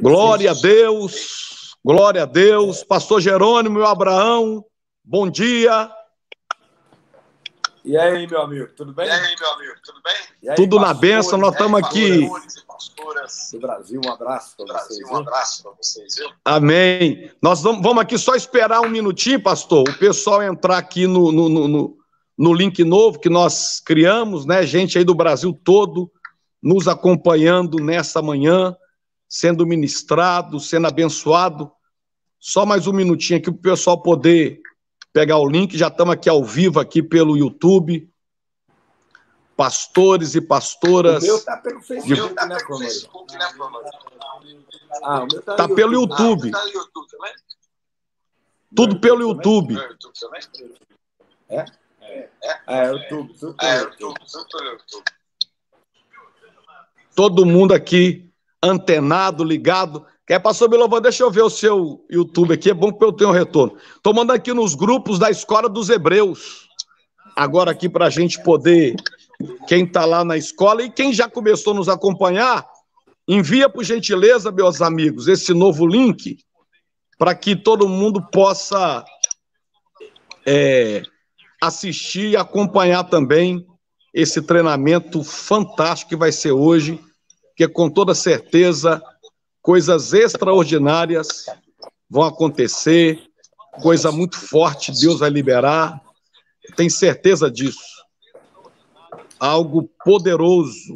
Glória a Deus, glória a Deus. Pastor Jerônimo e Abraão, bom dia. E aí, meu amigo, tudo bem? E aí, meu amigo, tudo bem? Aí, tudo na benção, nós estamos aqui. Do Brasil, um abraço para vocês. Um abraço para vocês, viu? Amém. Nós vamos, vamos aqui só esperar um minutinho, pastor, o pessoal entrar aqui no, no, no, no link novo que nós criamos, né? Gente aí do Brasil todo nos acompanhando nessa manhã, sendo ministrado, sendo abençoado. Só mais um minutinho aqui para o pessoal poder pegar o link, já estamos aqui ao vivo aqui pelo YouTube. Pastores e pastoras. O meu está pelo Facebook, tá né, pelo Facebook, né, Ah, o meu tá, tá pelo YouTube. Ah, tá YouTube? Tudo pelo YouTube. É? É, é, YouTube, tudo pelo é, YouTube. Tudo pelo YouTube. Todo mundo aqui antenado, ligado. Quer, pastor Bilovan, deixa eu ver o seu YouTube aqui, é bom que eu tenha um retorno. Estou mandando aqui nos grupos da Escola dos Hebreus. Agora aqui para a gente poder, quem está lá na escola e quem já começou a nos acompanhar, envia por gentileza, meus amigos, esse novo link para que todo mundo possa é, assistir e acompanhar também esse treinamento fantástico que vai ser hoje, que com toda certeza coisas extraordinárias vão acontecer, coisa muito forte Deus vai liberar, tenho certeza disso. Algo poderoso,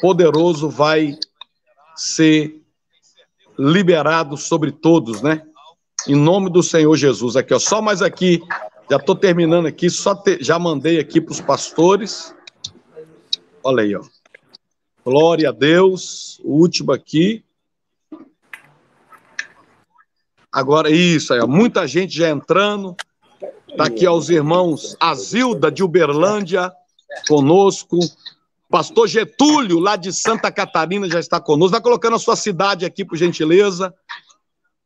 poderoso vai ser liberado sobre todos, né? Em nome do Senhor Jesus. Aqui, ó, só mais aqui, já estou terminando aqui, só te, já mandei aqui para os pastores. Olha aí, ó. Glória a Deus. O último aqui. Agora, isso aí, ó, muita gente já entrando. Está aqui ó, os irmãos Azilda de Uberlândia conosco. Pastor Getúlio, lá de Santa Catarina, já está conosco. Vai colocando a sua cidade aqui, por gentileza.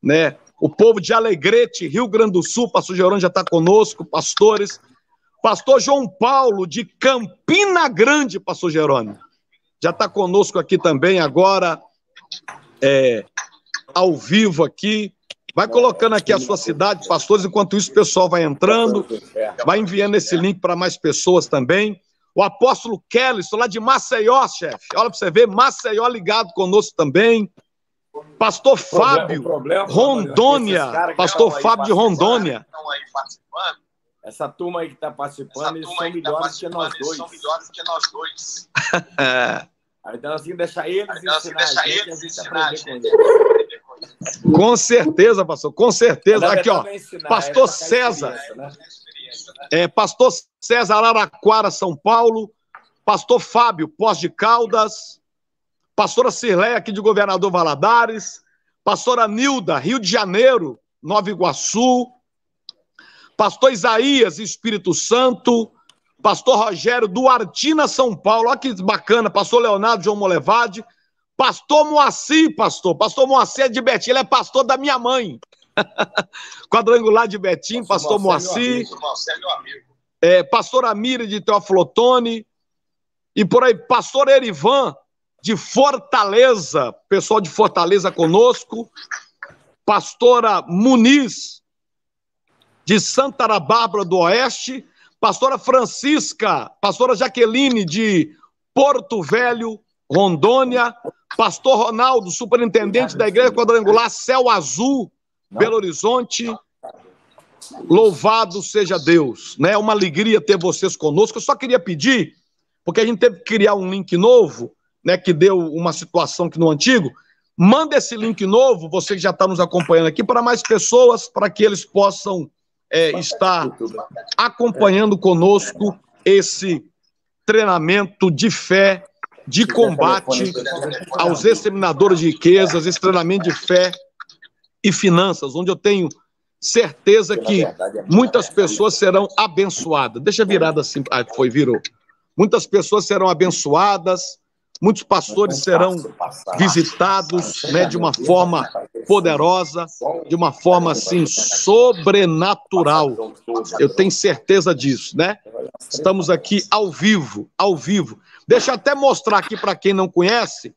Né? O povo de Alegrete, Rio Grande do Sul, pastor Gerônimo já está conosco, pastores. Pastor João Paulo, de Campina Grande, pastor Jerônimo. Já está conosco aqui também agora, é, ao vivo aqui. Vai colocando aqui a sua cidade, pastores, enquanto isso o pessoal vai entrando, vai enviando esse link para mais pessoas também. O apóstolo Kelly, estou lá de Maceió, chefe. Olha para você ver, Maceió ligado conosco também. Pastor Fábio, problema, Rondônia. Pastor Fábio de Rondônia. Essa turma aí que está participando, eles são melhores que nós dois. São melhores que nós dois. Aí então assim, deixa eles ensinar a gente, a gente aprender com eles. Com certeza, pastor, com certeza. Aqui, ó, pastor César. Né? É, pastor César Araraquara, São Paulo. Pastor Fábio, Pós de Caldas. Pastora Cirleia, aqui de Governador Valadares. Pastora Nilda, Rio de Janeiro, Nova Iguaçu. Pastor Isaías, Espírito Santo. Pastor Rogério, Duartina, São Paulo. Olha que bacana. Pastor Leonardo, João Molevade. Pastor Moacir, pastor. Pastor Moacir é de Betim, ele é pastor da minha mãe. Quadrangular de Betim, pastor, pastor Moacir. É, pastor Amira de Teoflotone. E por aí, pastor Erivan, de Fortaleza. Pessoal de Fortaleza conosco. Pastora Muniz, de Santa Bárbara do Oeste. Pastora Francisca, pastora Jaqueline, de Porto Velho, Rondônia. Pastor Ronaldo, superintendente da Igreja Quadrangular Céu Azul, Belo Horizonte. Louvado seja Deus, né? É uma alegria ter vocês conosco. Eu só queria pedir, porque a gente teve que criar um link novo, né? Que deu uma situação que no antigo. Manda esse link novo, você que já está nos acompanhando aqui, para mais pessoas, para que eles possam é, estar acompanhando conosco esse treinamento de fé de combate aos exterminadores de riquezas, esse treinamento de fé e finanças, onde eu tenho certeza que muitas pessoas serão abençoadas. Deixa virada assim. Ah, foi, virou. Muitas pessoas serão abençoadas, muitos pastores serão visitados né, de uma forma poderosa, de uma forma assim sobrenatural. Eu tenho certeza disso, né? Estamos aqui ao vivo, ao vivo. Deixa eu até mostrar aqui para quem não conhece.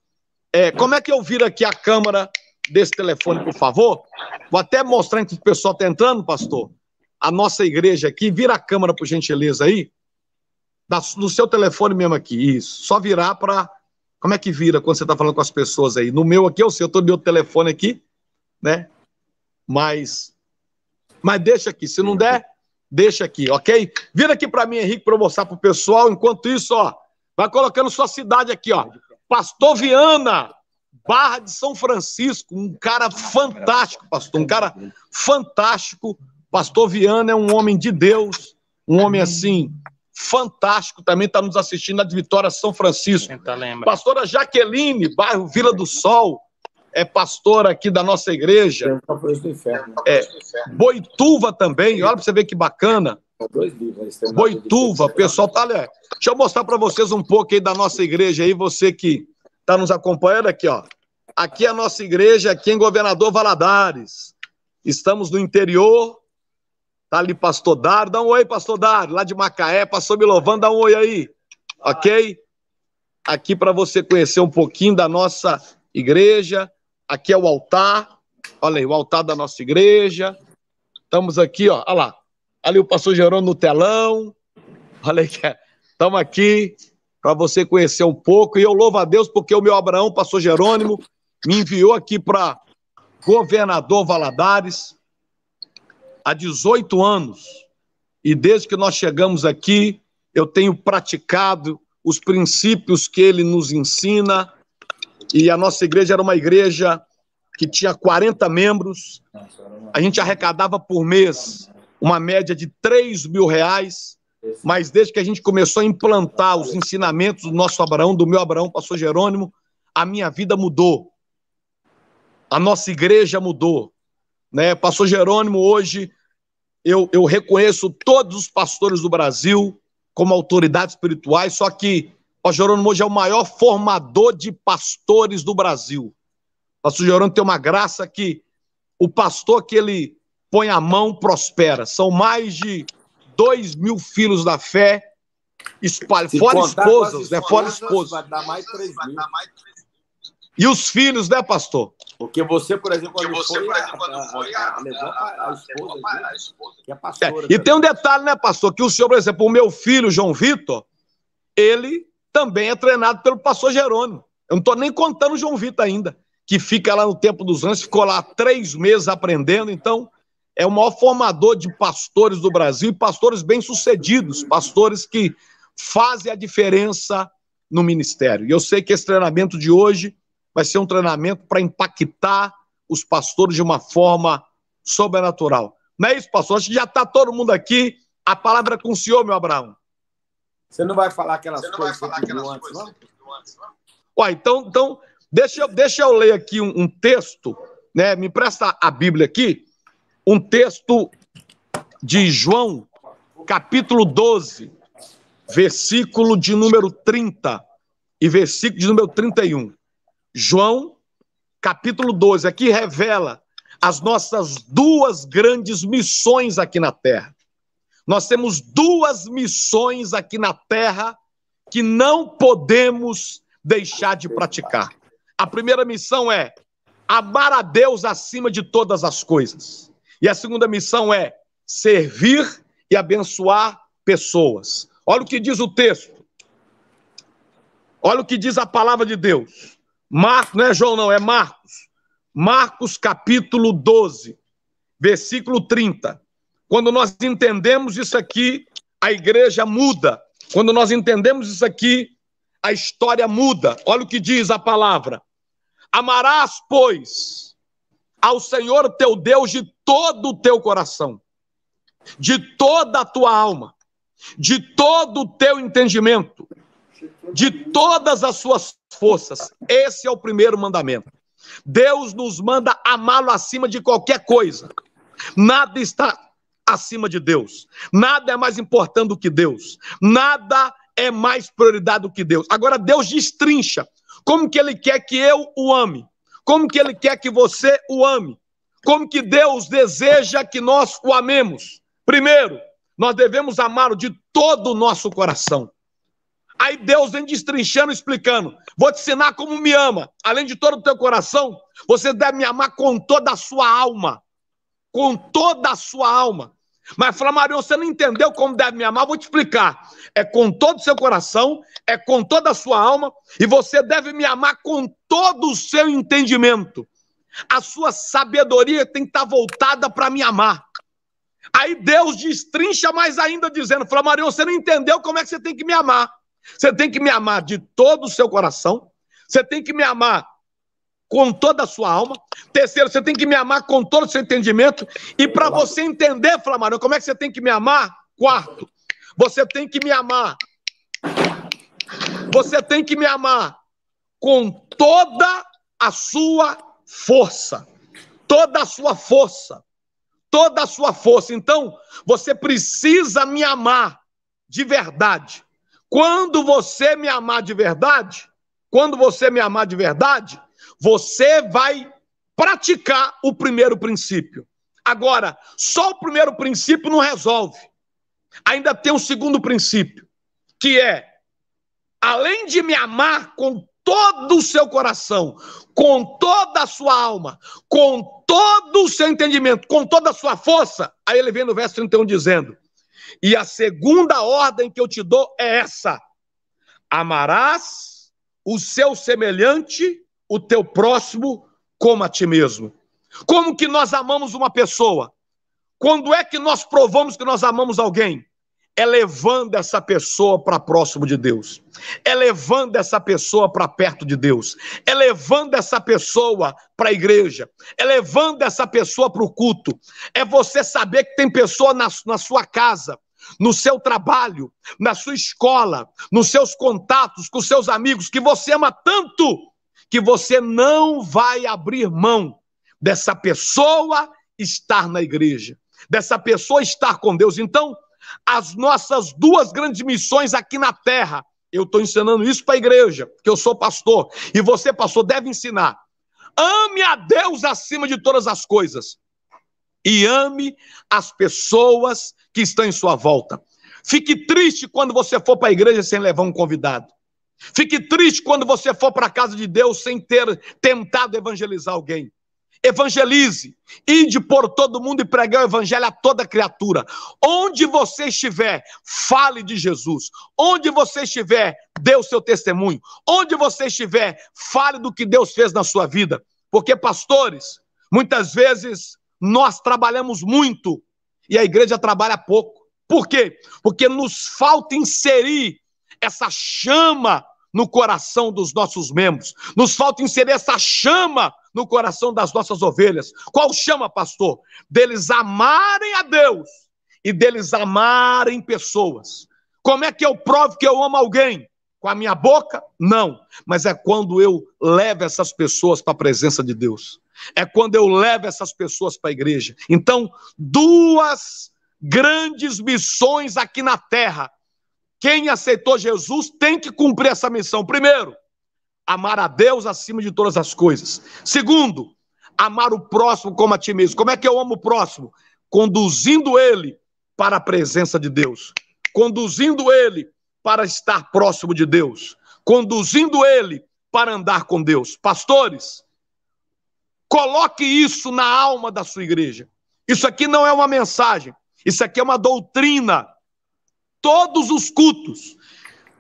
É, como é que eu viro aqui a câmera desse telefone, por favor? Vou até mostrar que o pessoal está entrando, pastor. A nossa igreja aqui, vira a câmera, por gentileza, aí. Da, no seu telefone mesmo aqui, isso. Só virar para. Como é que vira quando você está falando com as pessoas aí? No meu aqui, eu sei, eu estou no meu telefone aqui, né? Mas. Mas deixa aqui. Se não der, deixa aqui, ok? Vira aqui para mim, Henrique, para eu mostrar para o pessoal. Enquanto isso, ó, vai colocando sua cidade aqui, ó. Pastor Viana, Barra de São Francisco, um cara fantástico, pastor, um cara fantástico. Pastor Viana é um homem de Deus, um homem assim fantástico, também está nos assistindo na de Vitória São Francisco. Pastora Jaqueline, bairro Vila do Sol, é pastora aqui da nossa igreja. É, Boituva também, olha para você ver que bacana. Boituva, pessoal tá ali. Deixa eu mostrar para vocês um pouco aí da nossa igreja aí, você que está nos acompanhando aqui, ó. Aqui é a nossa igreja, aqui em Governador Valadares. Estamos no interior. Tá ali pastor Dário, dá um oi, pastor Dário, lá de Macaé, pastor Milovan, dá um oi aí. OK? Aqui para você conhecer um pouquinho da nossa igreja. Aqui é o altar. Olha aí, o altar da nossa igreja. Estamos aqui, ó. Olha lá. Ali o pastor Jerônimo no telão. Olha aí, estamos aqui para você conhecer um pouco. E eu louvo a Deus porque o meu Abraão, pastor Jerônimo, me enviou aqui para governador Valadares há 18 anos. E desde que nós chegamos aqui, eu tenho praticado os princípios que ele nos ensina. E a nossa igreja era uma igreja que tinha 40 membros. A gente arrecadava por mês uma média de 3 mil reais. Mas desde que a gente começou a implantar os ensinamentos do nosso Abraão, do meu Abraão, pastor Jerônimo, a minha vida mudou. A nossa igreja mudou. Né? Pastor Jerônimo, hoje, eu, eu reconheço todos os pastores do Brasil como autoridades espirituais, só que o Jerônimo hoje é o maior formador de pastores do Brasil. Pastor Jerônimo tem uma graça que o pastor que ele põe a mão prospera. São mais de dois mil filhos da fé espalhados, fora esposas, né? Fora esposas. Vai dar mais três mil. E os filhos, né, pastor? Porque você, por exemplo, quando você, foi, por exemplo, quando foi a, a, a, a, esposa, a esposa, que é pastora. É, e tem um detalhe, né, pastor, que o senhor, por exemplo, o meu filho, João Vitor, ele também é treinado pelo pastor Jerônimo. Eu não estou nem contando o João Vitor ainda, que fica lá no Tempo dos Anjos, ficou lá três meses aprendendo, então é o maior formador de pastores do Brasil, pastores bem-sucedidos, pastores que fazem a diferença no ministério. E eu sei que esse treinamento de hoje vai ser um treinamento para impactar os pastores de uma forma sobrenatural. Não é isso, pastor? Acho que já está todo mundo aqui. A palavra é com o senhor, meu Abraão. Você não vai falar aquelas Você não coisas vai falar aquelas antes, coisas não? Antes, não? Ué, então, então deixa, eu, deixa eu ler aqui um, um texto, né? Me presta a Bíblia aqui, um texto de João, capítulo 12, versículo de número 30 e versículo de número 31. João, capítulo 12, aqui revela as nossas duas grandes missões aqui na Terra. Nós temos duas missões aqui na Terra que não podemos deixar de praticar. A primeira missão é amar a Deus acima de todas as coisas. E a segunda missão é servir e abençoar pessoas. Olha o que diz o texto. Olha o que diz a palavra de Deus. Marcos, não é João, não, é Marcos. Marcos capítulo 12, versículo 30. Quando nós entendemos isso aqui, a igreja muda. Quando nós entendemos isso aqui, a história muda. Olha o que diz a palavra. Amarás, pois, ao Senhor teu Deus de todo o teu coração, de toda a tua alma, de todo o teu entendimento, de todas as suas forças. Esse é o primeiro mandamento. Deus nos manda amá-lo acima de qualquer coisa. Nada está acima de Deus. Nada é mais importante do que Deus. Nada é mais prioridade do que Deus. Agora Deus destrincha como que ele quer que eu o ame. Como que ele quer que você o ame. Como que Deus deseja que nós o amemos. Primeiro, nós devemos amá-lo de todo o nosso coração. Aí Deus vem destrinchando, explicando. Vou te ensinar como me ama. Além de todo o teu coração, você deve me amar com toda a sua alma. Com toda a sua alma. Mas Flamarion, você não entendeu como deve me amar? Vou te explicar. É com todo o seu coração, é com toda a sua alma, e você deve me amar com todo o seu entendimento. A sua sabedoria tem que estar voltada para me amar. Aí Deus destrincha mais ainda, dizendo: Flamarion, você não entendeu como é que você tem que me amar. Você tem que me amar de todo o seu coração, você tem que me amar com toda a sua alma. Terceiro, você tem que me amar com todo o seu entendimento. E para você entender, Flamarão, como é que você tem que me amar? Quarto, você tem que me amar. Você tem que me amar com toda a sua força. Toda a sua força. Toda a sua força. Então, você precisa me amar de verdade. Quando você me amar de verdade, quando você me amar de verdade, você vai praticar o primeiro princípio. Agora, só o primeiro princípio não resolve. Ainda tem um segundo princípio, que é além de me amar com todo o seu coração, com toda a sua alma, com todo o seu entendimento, com toda a sua força, aí ele vem no verso 31 dizendo: e a segunda ordem que eu te dou é essa: amarás o seu semelhante, o teu próximo, como a ti mesmo. Como que nós amamos uma pessoa? Quando é que nós provamos que nós amamos alguém? É levando essa pessoa para próximo de Deus, é levando essa pessoa para perto de Deus, é levando essa pessoa para a igreja, é levando essa pessoa para o culto, é você saber que tem pessoa na, na sua casa, no seu trabalho, na sua escola, nos seus contatos, com seus amigos, que você ama tanto que você não vai abrir mão dessa pessoa estar na igreja, dessa pessoa estar com Deus. Então, as nossas duas grandes missões aqui na terra. Eu estou ensinando isso para a igreja, porque eu sou pastor, e você, pastor, deve ensinar. Ame a Deus acima de todas as coisas e ame as pessoas que estão em sua volta. Fique triste quando você for para a igreja sem levar um convidado. Fique triste quando você for para a casa de Deus sem ter tentado evangelizar alguém. Evangelize, ide por todo mundo e pregar o evangelho a toda criatura. Onde você estiver, fale de Jesus. Onde você estiver, dê o seu testemunho. Onde você estiver, fale do que Deus fez na sua vida. Porque, pastores, muitas vezes nós trabalhamos muito e a igreja trabalha pouco. Por quê? Porque nos falta inserir essa chama no coração dos nossos membros. Nos falta inserir essa chama no coração das nossas ovelhas. Qual chama, pastor? Deles amarem a Deus e deles amarem pessoas. Como é que eu provo que eu amo alguém? Com a minha boca? Não. Mas é quando eu levo essas pessoas para a presença de Deus. É quando eu levo essas pessoas para a igreja. Então, duas grandes missões aqui na terra quem aceitou Jesus tem que cumprir essa missão. Primeiro, amar a Deus acima de todas as coisas. Segundo, amar o próximo como a ti mesmo. Como é que eu amo o próximo? Conduzindo ele para a presença de Deus, conduzindo ele para estar próximo de Deus, conduzindo ele para andar com Deus. Pastores, coloque isso na alma da sua igreja. Isso aqui não é uma mensagem, isso aqui é uma doutrina todos os cultos,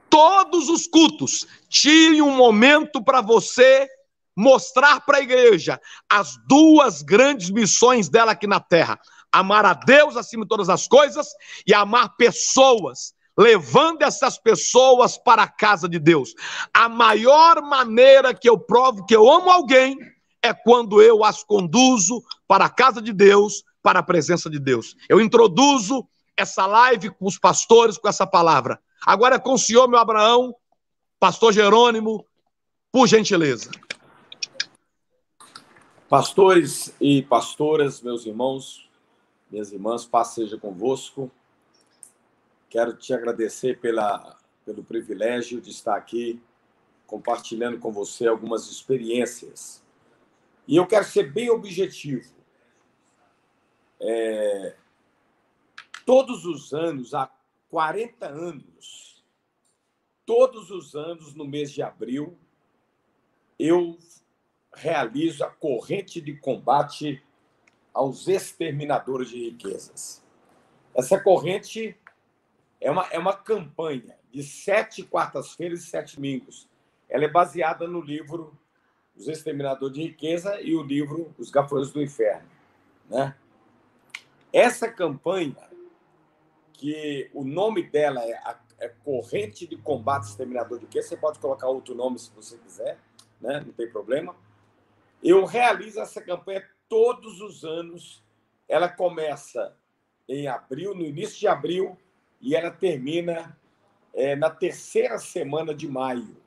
todos os cultos, tire um momento para você mostrar para a igreja as duas grandes missões dela aqui na terra: amar a Deus acima de todas as coisas e amar pessoas. Levando essas pessoas para a casa de Deus. A maior maneira que eu provo que eu amo alguém é quando eu as conduzo para a casa de Deus, para a presença de Deus. Eu introduzo essa live com os pastores com essa palavra. Agora com o senhor, meu Abraão, pastor Jerônimo, por gentileza. Pastores e pastoras, meus irmãos, minhas irmãs, paz seja convosco. Quero te agradecer pela, pelo privilégio de estar aqui compartilhando com você algumas experiências. E eu quero ser bem objetivo. É, todos os anos, há 40 anos, todos os anos, no mês de abril, eu realizo a corrente de combate aos exterminadores de riquezas. Essa corrente é uma, é uma campanha de sete quartas-feiras e sete domingos. Ela é baseada no livro Os Exterminadores de Riqueza e o livro Os Gafanhotos do Inferno. Né? Essa campanha, que o nome dela é, a, é Corrente de Combate Exterminador de Riqueza, você pode colocar outro nome se você quiser, né? não tem problema. Eu realizo essa campanha todos os anos. Ela começa em abril, no início de abril, e ela termina é, na terceira semana de maio.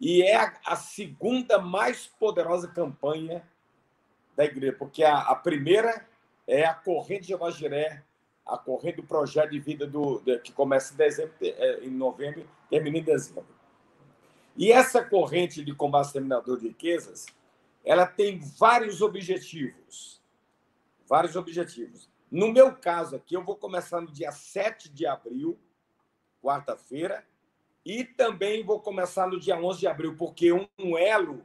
E é a, a, segunda mais poderosa campanha da igreja, porque a, a primeira é a corrente de Evangiré, a corrente do projeto de vida do, de, que começa em, dezembro, é, em novembro termina em dezembro. E essa corrente de combate exterminador de riquezas, ela tem vários objetivos. Vários objetivos. No meu caso aqui, eu vou começar no dia 7 de abril, quarta-feira, e também vou começar no dia 11 de abril, porque um elo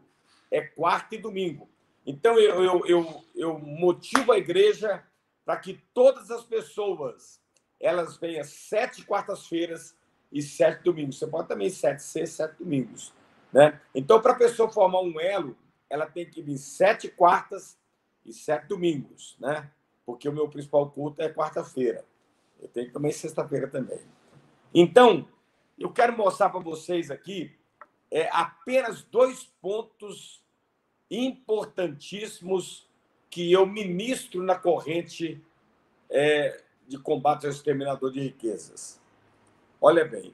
é quarta e domingo. Então, eu, eu, eu, eu motivo a igreja para que todas as pessoas elas venham sete quartas-feiras e sete domingos. Você pode também sete sextas, sete domingos. Né? Então, para a pessoa formar um elo, ela tem que vir sete quartas e sete domingos. Né? porque o meu principal culto é quarta-feira. Eu tenho também sexta-feira também. Então, eu quero mostrar para vocês aqui é, apenas dois pontos importantíssimos que eu ministro na corrente é, de combate ao exterminador de riquezas. Olha bem,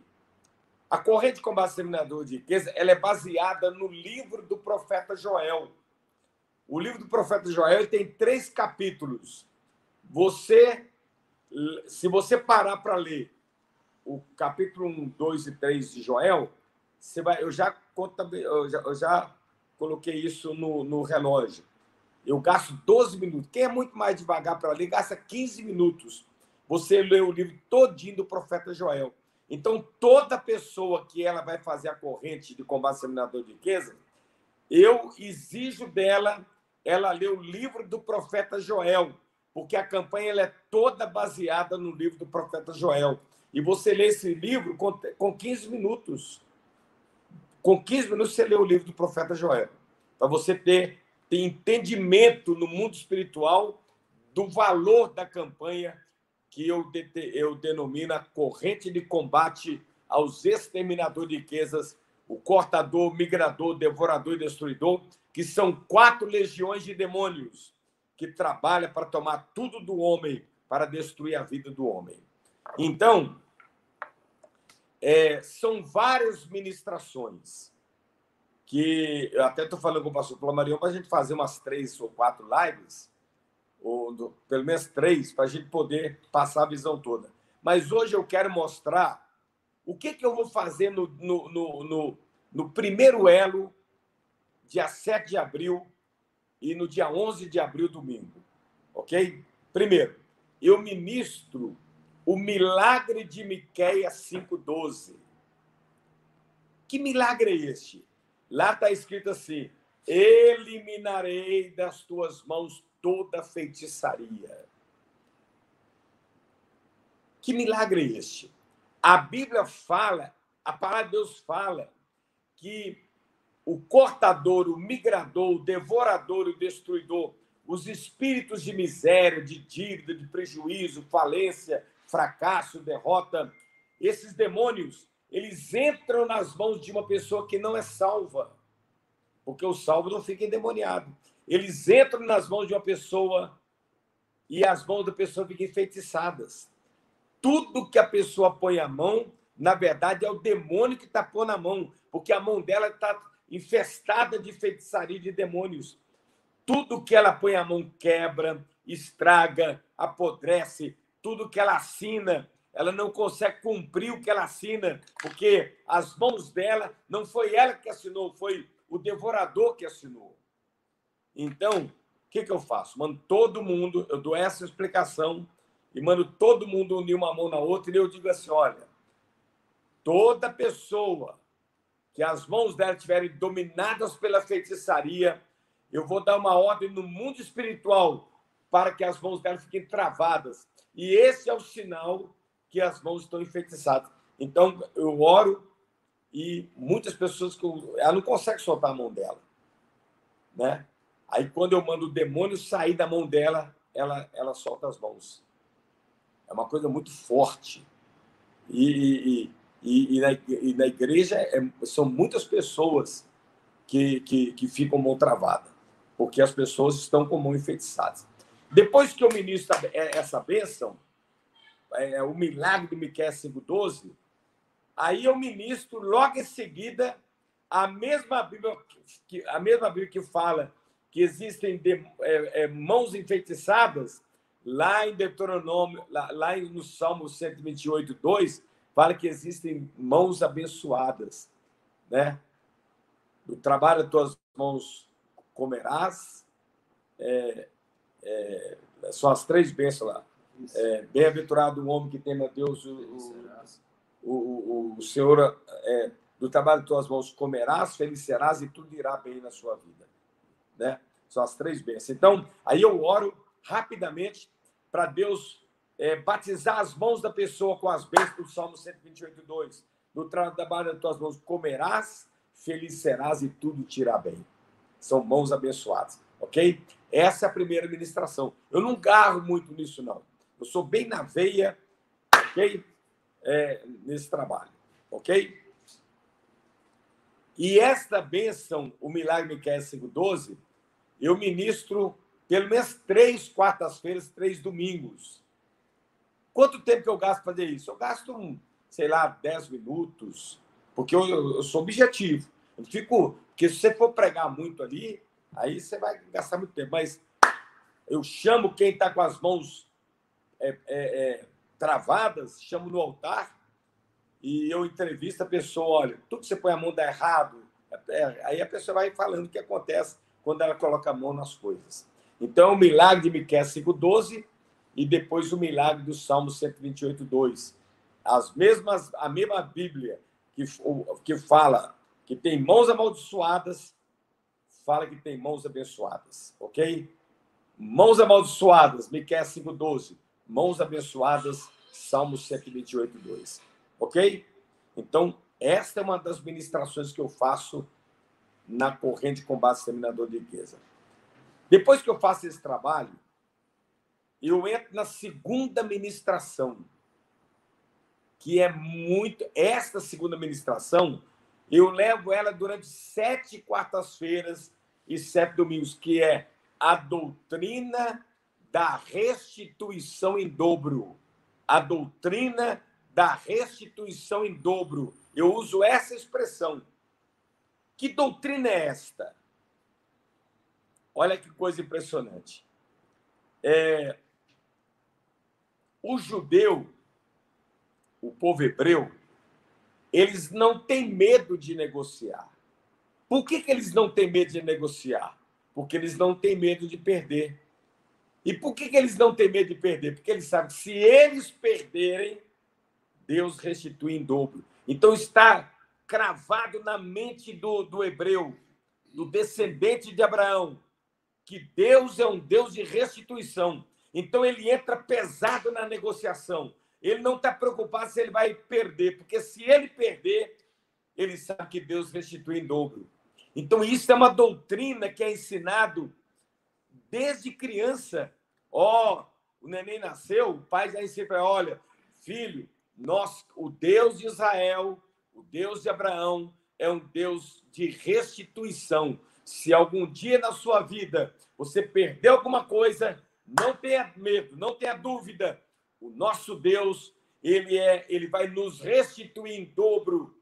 a corrente de combate ao exterminador de riquezas ela é baseada no livro do profeta Joel. O livro do profeta Joel tem três capítulos. Você, se você parar para ler o capítulo 1, 2 e 3 de Joel, você vai, eu já, eu já, coloquei isso no, no relógio. Eu gasto 12 minutos. Quem é muito mais devagar para ler, gasta 15 minutos. Você lê o livro todinho do profeta Joel. Então, toda pessoa que ela vai fazer a corrente de combate seminador de riqueza, eu exijo dela ela ler o livro do profeta Joel, porque a campanha ela é toda baseada no livro do profeta Joel. E você lê esse livro com, com 15 minutos. Com 15 minutos você lê o livro do profeta Joel. Para você ter, ter entendimento no mundo espiritual do valor da campanha que eu, de, eu denomino a corrente de combate aos exterminadores de riquezas, o cortador, migrador, devorador e destruidor, que são quatro legiões de demônios que trabalha para tomar tudo do homem, para destruir a vida do homem. Então, é, são várias ministrações que eu até estou falando com o pastor Flamarion para a gente fazer umas três ou quatro lives, ou do, pelo menos três, para a gente poder passar a visão toda. Mas hoje eu quero mostrar o que, que eu vou fazer no, no, no, no, no primeiro elo, dia 7 de abril, e no dia 11 de abril, domingo. Ok? Primeiro, eu ministro o milagre de Miqueias 5,12. Que milagre é este? Lá está escrito assim: eliminarei das tuas mãos toda feitiçaria. Que milagre é este? A Bíblia fala, a palavra de Deus fala que o cortador, o migrador, o devorador, o destruidor, os espíritos de miséria, de dívida, de prejuízo, falência, fracasso, derrota, esses demônios, eles entram nas mãos de uma pessoa que não é salva, porque o salvo não fica endemoniado. Eles entram nas mãos de uma pessoa e as mãos da pessoa ficam enfeitiçadas. Tudo que a pessoa põe a mão, na verdade, é o demônio que está pondo a mão, porque a mão dela está infestada de feitiçaria de demônios. Tudo que ela põe a mão quebra, estraga, apodrece. Tudo que ela assina, ela não consegue cumprir o que ela assina, porque as mãos dela não foi ela que assinou, foi o devorador que assinou. Então, o que, que eu faço? Mando todo mundo, eu dou essa explicação e mando todo mundo unir uma mão na outra e eu digo assim: olha, toda pessoa que as mãos dela estiverem dominadas pela feitiçaria, eu vou dar uma ordem no mundo espiritual para que as mãos dela fiquem travadas. E esse é o sinal que as mãos estão enfeitiçadas. Então, eu oro e muitas pessoas ela não consegue soltar a mão dela, né? Aí quando eu mando o demônio sair da mão dela, ela ela solta as mãos. É uma coisa muito forte. E, e, e, na, e na, igreja é, são muitas pessoas que, que, que ficam mão travada, porque as pessoas estão com mão enfeitiçadas. Depois que eu ministro essa bênção, é, o milagre de Miquel 5,12, Aí eu ministro logo em seguida a mesma Bíblia que, a mesma Bíblia que fala que existem de, é, é, mãos enfeitiçadas, lá em Deuteronômio, lá, lá no Salmo 128, 2, fala que existem mãos abençoadas, né? Do trabalho das tuas mãos comerás, é, é, são as três bênçãos lá. É, Bem-aventurado o homem que teme a Deus, o, o, o, o, Senhor, é, do trabalho de tuas mãos comerás, felicerás e tudo irá bem na sua vida. Né? São as três bênçãos. Então, aí eu oro rapidamente para Deus é, batizar as mãos da pessoa com as bênçãos do Salmo 128, 2. Do trabalho das tuas mãos comerás, feliz serás e tudo te irá bem. São mãos abençoadas, ok? Essa é a primeira ministração. Eu não garro muito nisso, não. Eu sou bem na veia, ok? é, nesse trabalho, ok? E esta bênção, o Milagre Miquel 5,12, eu ministro pelo menos três quartas-feiras, três domingos. Quanto tempo que eu gasto para fazer isso? Eu gasto, sei lá, 10 minutos, porque eu, eu, sou objetivo. Eu fico. Porque se você for pregar muito ali, aí você vai gastar muito tempo. Mas eu chamo quem está com as mãos é, é, é, travadas, chamo no altar e eu entrevisto a pessoa, olha, tudo que você põe a mão dá errado. É, aí a pessoa vai falando o que acontece quando ela coloca a mão nas coisas. Então, o milagre de Miquel 5,12 e depois o milagre do Salmo 128,2. As mesmas, a mesma Bíblia que, que fala que tem mãos amaldiçoadas, fala que tem mãos abençoadas, ok? Mãos amaldiçoadas, Miquel 5,12 mãos abençoadas, Salmo 128, 2. Ok? Então, esta é uma das ministrações que eu faço na corrente de combate exterminador de riqueza. Depois que eu faço esse trabalho, eu entro na segunda ministração, que é muito. Esta segunda ministração, eu levo ela durante sete quartas-feiras e sete domingos, que é a doutrina da restituição em dobro. A doutrina da restituição em dobro. Eu uso essa expressão. Que doutrina é esta? Olha que coisa impressionante. É, o judeu, o povo hebreu, eles não têm medo de negociar. Por que, que eles não têm medo de negociar? Porque eles não têm medo de perder. E por que, que eles não têm medo de perder? Porque eles sabem que se eles perderem, Deus restitui em dobro. Então está cravado na mente do, do hebreu, do descendente de Abraão, que Deus é um Deus de restituição. Então ele entra pesado na negociação. Ele não está preocupado se ele vai perder, porque se ele perder, ele sabe que Deus restitui em dobro. Então isso é uma doutrina que é ensinado desde criança. Ó, oh, o neném nasceu, o pai já ensina, olha, filho, nós, o Deus de Israel, o Deus de Abraão, é um Deus de restituição. Se algum dia na sua vida você perdeu alguma coisa, não tenha medo, não tenha dúvida. O nosso Deus, ele é, ele vai nos restituir em dobro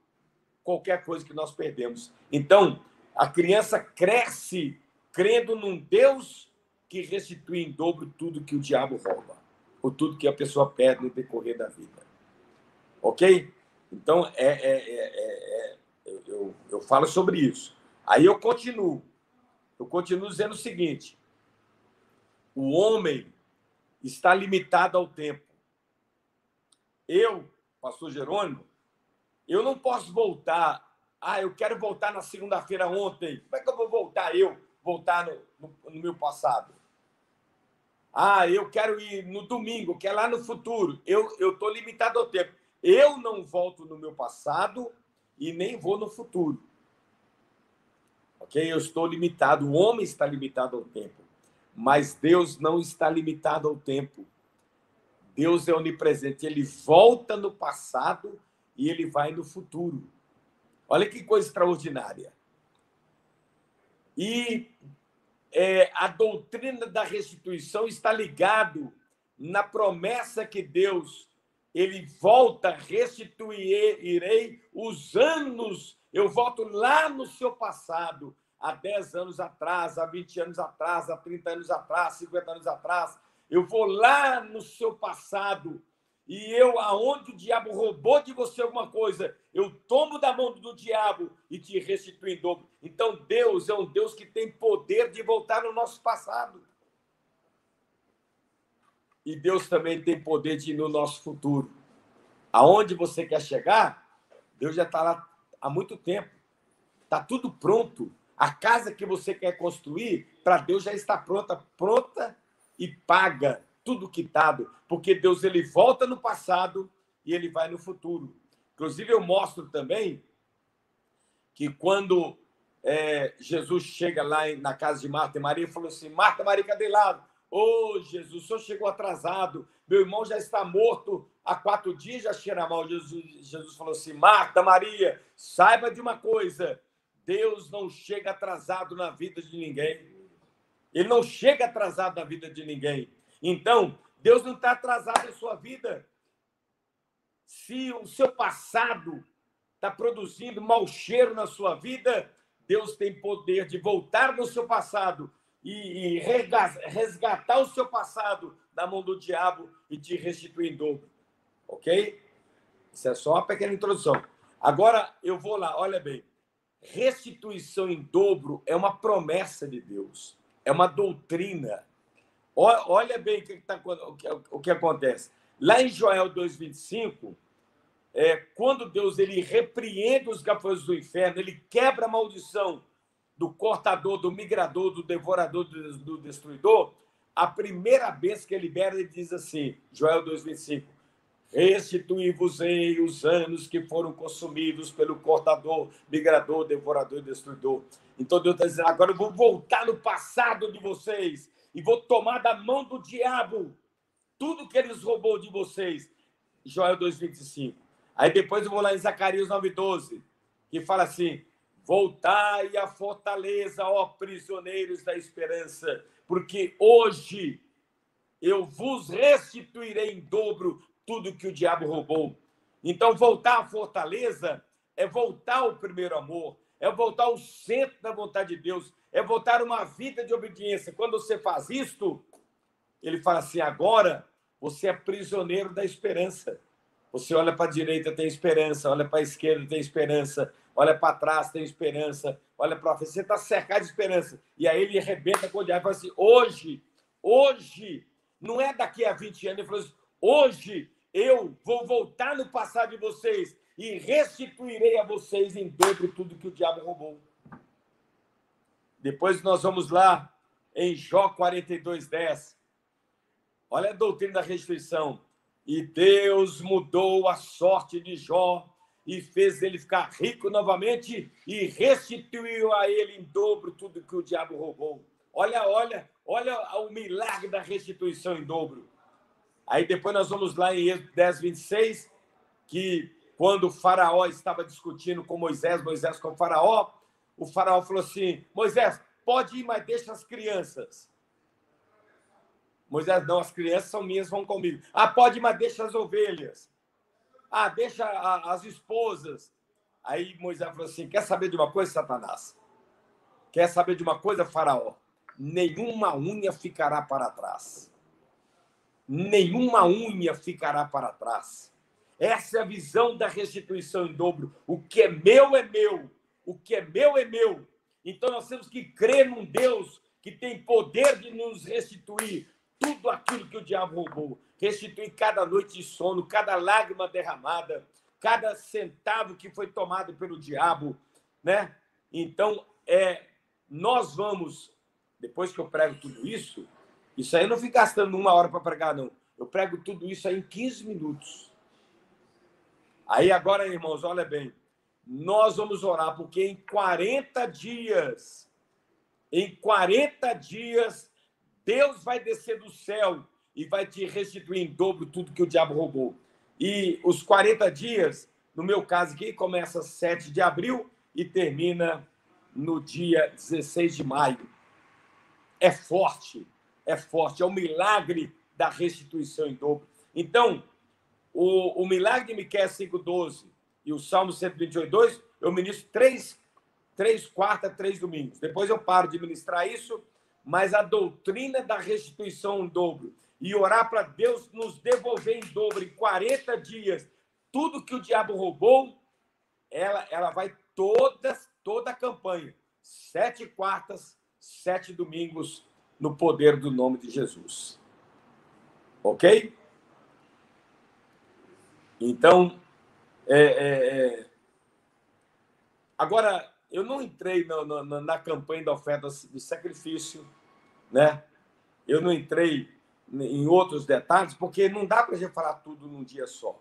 qualquer coisa que nós perdemos. Então, a criança cresce crendo num Deus que restitui em dobro tudo que o diabo rouba, ou tudo que a pessoa perde no decorrer da vida. Ok? Então, é, é, é, eu, eu falo sobre isso. Aí eu continuo. Eu continuo dizendo o seguinte: o homem está limitado ao tempo. Eu, pastor Jerônimo, Eu não posso voltar. Ah, eu quero voltar na segunda-feira ontem. Como é que eu vou voltar eu? Voltar no, no, no meu passado? Ah, eu quero ir no domingo, que é lá no futuro. Eu estou limitado ao tempo. Eu não volto no meu passado e nem vou no futuro. Ok? Eu estou limitado. O homem está limitado ao tempo. Mas Deus não está limitado ao tempo. Deus é onipresente. Ele volta no passado e ele vai no futuro. Olha que coisa extraordinária. E é, a doutrina da restituição está ligado na promessa que Deus ele volta, restituirei os anos, eu volto lá no seu passado, há 10 anos atrás, há 20 anos atrás, há 30 anos atrás, 50 anos atrás, eu vou lá no seu passado e eu, aonde o diabo roubou de você alguma coisa, eu tomo da mão do diabo e te restituo em dobro. Então, Deus é um Deus que tem poder de voltar no nosso passado. E Deus também tem poder de ir no nosso futuro. Aonde você quer chegar, Deus já está lá há muito tempo. Está tudo pronto. A casa que você quer construir, para Deus já está pronta, pronta e paga tudo quitado, porque Deus ele volta no passado e ele vai no futuro. Inclusive, eu mostro também que quando é, Jesus chega lá na casa de Marta e Maria, falou assim: Marta, Maria, cadê lá? Ô oh, Jesus, o senhor chegou atrasado, meu irmão já está morto há quatro dias, já cheira mal. Jesus, Jesus falou assim: Marta, Maria, saiba de uma coisa: Deus não chega atrasado na vida de ninguém. Ele não chega atrasado na vida de ninguém. Então, Deus não está atrasado em sua vida. Se o seu passado está produzindo mau cheiro na sua vida, Deus tem poder de voltar no seu passado e, resgatar o seu passado da mão do diabo e te restituir em dobro. Ok? Isso é só uma pequena introdução. Agora eu vou lá, olha bem. Restituição em dobro é uma promessa de Deus, é uma doutrina Olha bem o que, tá, o que acontece. Lá em Joel 2,25, é, quando Deus ele repreende os gafanhotos do inferno, ele quebra a maldição do cortador, do migrador, do devorador, do, do destruidor, a primeira vez que ele libera, ele diz assim, Joel 2,25, restituí-vos-ei os anos que foram consumidos pelo cortador, migrador, devorador e destruidor. Então Deus está dizendo, agora eu vou voltar no passado de vocês e vou tomar da mão do diabo tudo que eles roubou de vocês. Joel 2,25. Aí depois eu vou lá em Zacarias 9,12, que fala assim: Voltai à fortaleza, ó prisioneiros da esperança, porque hoje eu vos restituirei em dobro tudo que o diabo roubou. Então, voltar à fortaleza é voltar ao primeiro amor, é voltar ao centro da vontade de Deus, é voltar uma vida de obediência. Quando você faz isto, ele fala assim: agora você é prisioneiro da esperança. Você olha para a direita, tem esperança, olha para a esquerda, tem esperança, olha para trás, tem esperança, olha para frente, você está cercado de esperança. E aí ele arrebenta com o diabo e fala assim: hoje, hoje, não é daqui a 20 anos, ele falou assim: hoje eu vou voltar no passado de vocês e restituirei a vocês em dobro tudo que o diabo roubou. Depois nós vamos lá em Jó 42, 10. Olha a doutrina da restituição. E Deus mudou a sorte de Jó e fez ele ficar rico novamente e restituiu a ele em dobro tudo que o diabo roubou. Olha, olha, olha o milagre da restituição em dobro. Aí depois nós vamos lá em Êxodo 10, 26, que quando o faraó estava discutindo com Moisés, Moisés com o faraó, o faraó falou assim: Moisés, pode ir, mas deixa as crianças. Moisés, não, as crianças são minhas, vão comigo. Ah, pode mas deixa as ovelhas. Ah, deixa as esposas. Aí Moisés falou assim: quer saber de uma coisa, Satanás? Quer saber de uma coisa, Faraó? Nenhuma unha ficará para trás. Nenhuma unha ficará para trás. Essa é a visão da restituição em dobro. O que é meu é meu o que é meu é meu. Então nós temos que crer num Deus que tem poder de nos restituir tudo aquilo que o diabo roubou. Restituir cada noite de sono, cada lágrima derramada, cada centavo que foi tomado pelo diabo, né? Então, é, nós vamos, depois que eu prego tudo isso, isso aí eu não fico gastando uma hora para pregar, não. Eu prego tudo isso aí em 15 minutos. Aí agora, irmãos, olha bem, nós vamos orar, porque em 40 dias, em 40 dias, Deus vai descer do céu e vai te restituir em dobro tudo que o diabo roubou. E os 40 dias, no meu caso aqui, começa 7 de abril e termina no dia 16 de maio. É forte, é forte, é o milagre da restituição em dobro. Então, o, o milagre de Miquel 5,12 e o Salmo 128,2, eu ministro três, três quartas, três domingos. Depois eu paro de ministrar isso, mas a doutrina da restituição em dobro e orar para Deus nos devolver em dobro em 40 dias tudo que o diabo roubou, ela, ela vai toda, toda a campanha. Sete quartas, sete domingos no poder do nome de Jesus. Ok? Então, é, é, é... agora, eu não entrei na, na, na, campanha da oferta de sacrifício, né? Eu não entrei em outros detalhes, porque não dá para a gente falar tudo num dia só.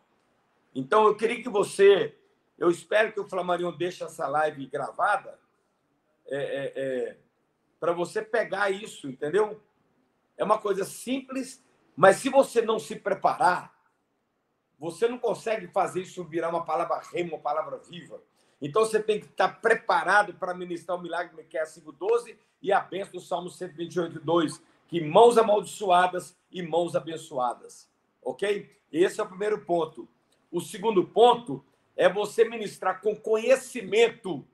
Então, eu queria que você, eu espero que o Flamarion deixe essa live gravada, é, é, é para você pegar isso, entendeu? É uma coisa simples, mas se você não se preparar, você não consegue fazer isso virar uma palavra rema, uma palavra viva. Então você tem que estar preparado para ministrar o milagre que é 5,12 e a bênção do Salmo 128,2, que mãos amaldiçoadas e mãos abençoadas. Ok? Esse é o primeiro ponto. O segundo ponto é você ministrar com conhecimento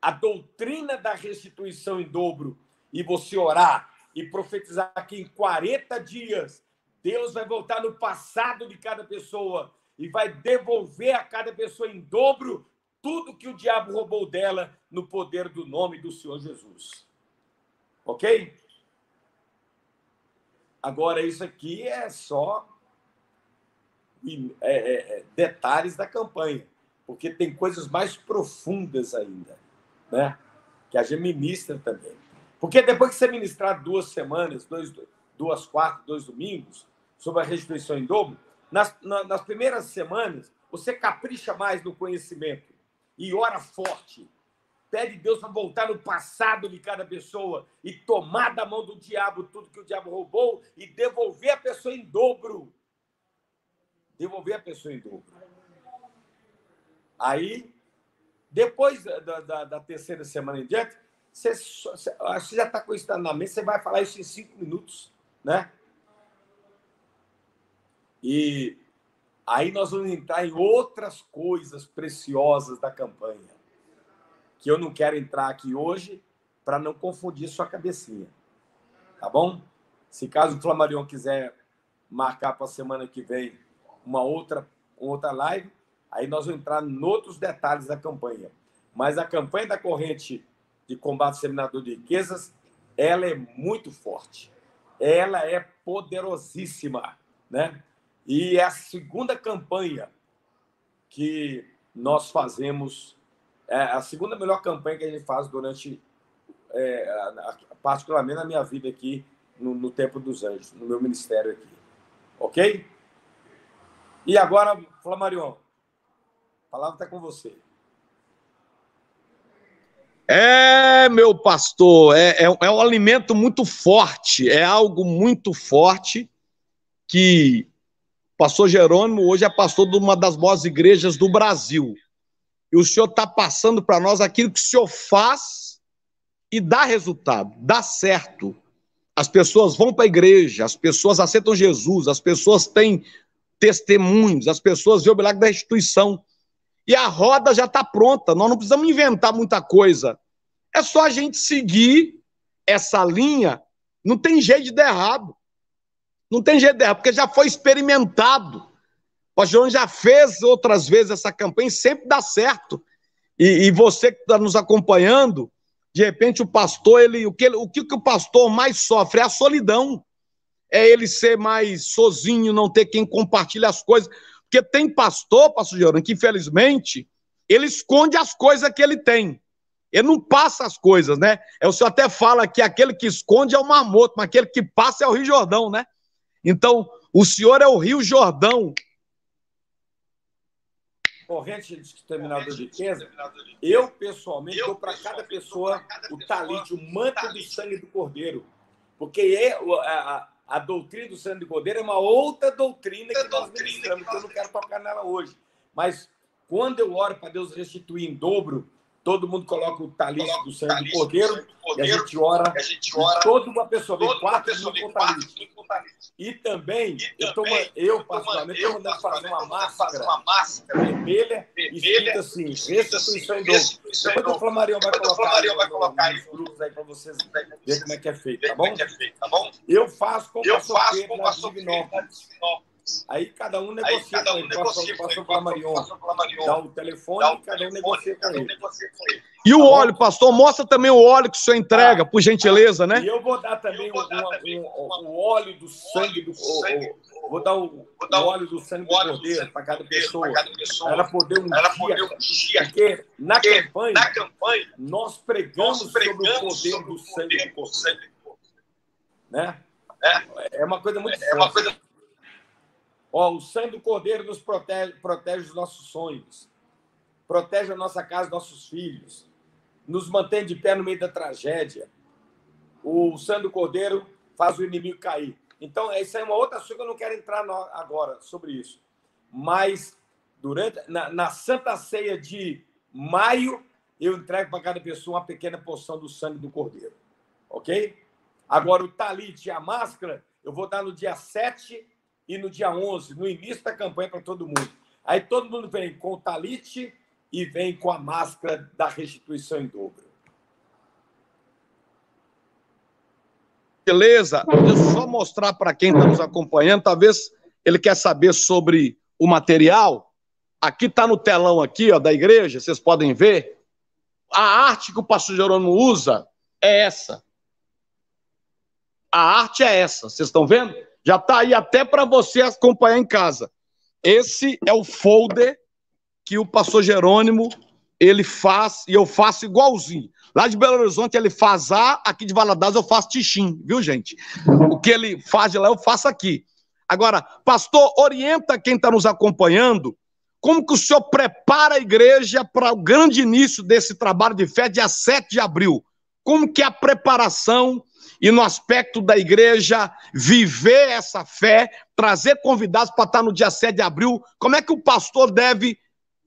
a doutrina da restituição em dobro e você orar e profetizar que em 40 dias Deus vai voltar no passado de cada pessoa e vai devolver a cada pessoa em dobro tudo que o diabo roubou dela no poder do nome do Senhor Jesus. Ok? Agora, isso aqui é só é, é, é, detalhes da campanha, porque tem coisas mais profundas ainda, né? Que a gente ministra também. Porque depois que você ministrar duas semanas, dois, duas quartas, dois domingos, sobre a restituição em dobro, nas, nas primeiras semanas, você capricha mais no conhecimento e ora forte. Pede Deus para voltar no passado de cada pessoa e tomar da mão do diabo tudo que o diabo roubou e devolver a pessoa em dobro. Devolver a pessoa em dobro. Aí, depois da, da, da terceira semana em diante, você, você já está com isso na mente, você vai falar isso em cinco minutos, né? E aí nós vamos entrar em outras coisas preciosas da campanha, que eu não quero entrar aqui hoje para não confundir sua cabecinha. Tá bom? Se caso o Flamarion quiser marcar para a semana que vem uma outra, uma outra live, aí nós vamos entrar em outros detalhes da campanha. Mas a campanha da corrente de combate seminador de riquezas, ela é muito forte. Ela é poderosíssima, né? E é a segunda campanha que nós fazemos, é a segunda melhor campanha que a gente faz durante, é, particularmente na minha vida aqui, no, no Templo dos Anjos, no meu ministério aqui. Ok? E agora, Flamarion, a palavra está com você. É, meu pastor, é, é, é um alimento muito forte, é algo muito forte que pastor Jerônimo hoje é pastor de uma das maiores igrejas do Brasil. E o senhor está passando para nós aquilo que o senhor faz e dá resultado, dá certo. As pessoas vão para a igreja, as pessoas aceitam Jesus, as pessoas têm testemunhos, as pessoas veem o milagre da restituição. E a roda já está pronta, nós não precisamos inventar muita coisa. É só a gente seguir essa linha, não tem jeito de dar errado. Não tem jeito de errar, porque já foi experimentado. O pastor já fez outras vezes essa campanha e sempre dá certo. E, e você que está nos acompanhando, de repente o pastor, ele, o, que, o que o pastor mais sofre é a solidão. É ele ser mais sozinho, não ter quem compartilhe as coisas. Porque tem pastor, pastor Jordan, que infelizmente ele esconde as coisas que ele tem. Ele não passa as coisas, né? É, o senhor até fala que aquele que esconde é o marmoto, mas aquele que passa é o Rio Jordão, né? Então, o senhor é o Rio Jordão. Corrente de exterminador de riqueza, eu pessoalmente dou para cada pessoa o talite, o manto do sangue do cordeiro. Porque é, a, a, doutrina do sangue do cordeiro é uma outra doutrina que nós ministramos, que eu não quero tocar nela hoje. Mas quando eu oro para Deus restituir em dobro todo mundo coloca o talite do sangue do cordeiro, e a gente ora, a gente ora toda uma pessoa vem quatro mil talite. E também, eu, tô, eu particularmente, estou mandando fazer uma máscara, uma máscara vermelha, escrita assim, restituição em dobro. Depois o Flamarion vai colocar, vai colocar nos grupos aí para vocês verem como é que é feito, tá bom? Eu faço com o pastor Pedro Divinópolis. Aí cada um negocia Aí, cada um com ele. Negocia passou, para Marion. Dá o telefone, dá o cada um negocia com ele. E o tá óleo, pastor, mostra também o óleo que o senhor entrega, ah, por gentileza, né? E eu vou dar também o, um, um, óleo do sangue do. O, vou dar o, o óleo do sangue do cordeiro para cada pessoa. Ela poder um dia. Porque na campanha, nós pregamos sobre o poder do sangue do cordeiro. Né? É, é uma coisa muito é uma coisa Ó, o sangue do Cordeiro nos protege, protege os nossos sonhos, protege a nossa casa, nossos filhos, nos mantém de pé no meio da tragédia. O sangue do Cordeiro faz o inimigo cair. Então, isso é uma outra assunto que eu não quero entrar agora sobre isso. Mas, durante na, na Santa Ceia de maio, eu entrego para cada pessoa uma pequena porção do sangue do Cordeiro. Ok? Agora, o talite e a máscara, eu vou dar no dia 7 e no dia 11, no início da campanha para todo mundo. Aí todo mundo vem com o talite e vem com a máscara da restituição em dobro. Beleza, eu só mostrar para quem está nos acompanhando, talvez ele quer saber sobre o material. Aqui está no telão aqui, ó, da igreja, vocês podem ver. A arte que o pastor Jerônimo usa é essa. A arte é essa, vocês estão vendo? Já está aí até para você acompanhar em casa. Esse é o folder que o pastor Jerônimo ele faz e eu faço igualzinho. Lá de Belo Horizonte ele faz A, aqui de Valadares eu faço Tixim, viu, gente? O que ele faz lá eu faço aqui. Agora, pastor, orienta quem está nos acompanhando como que o senhor prepara a igreja para o grande início desse trabalho de fé, dia 7 de abril. Como que é a preparação e no aspecto da igreja viver essa fé, trazer convidados para estar no dia 7 de abril, como é que o pastor deve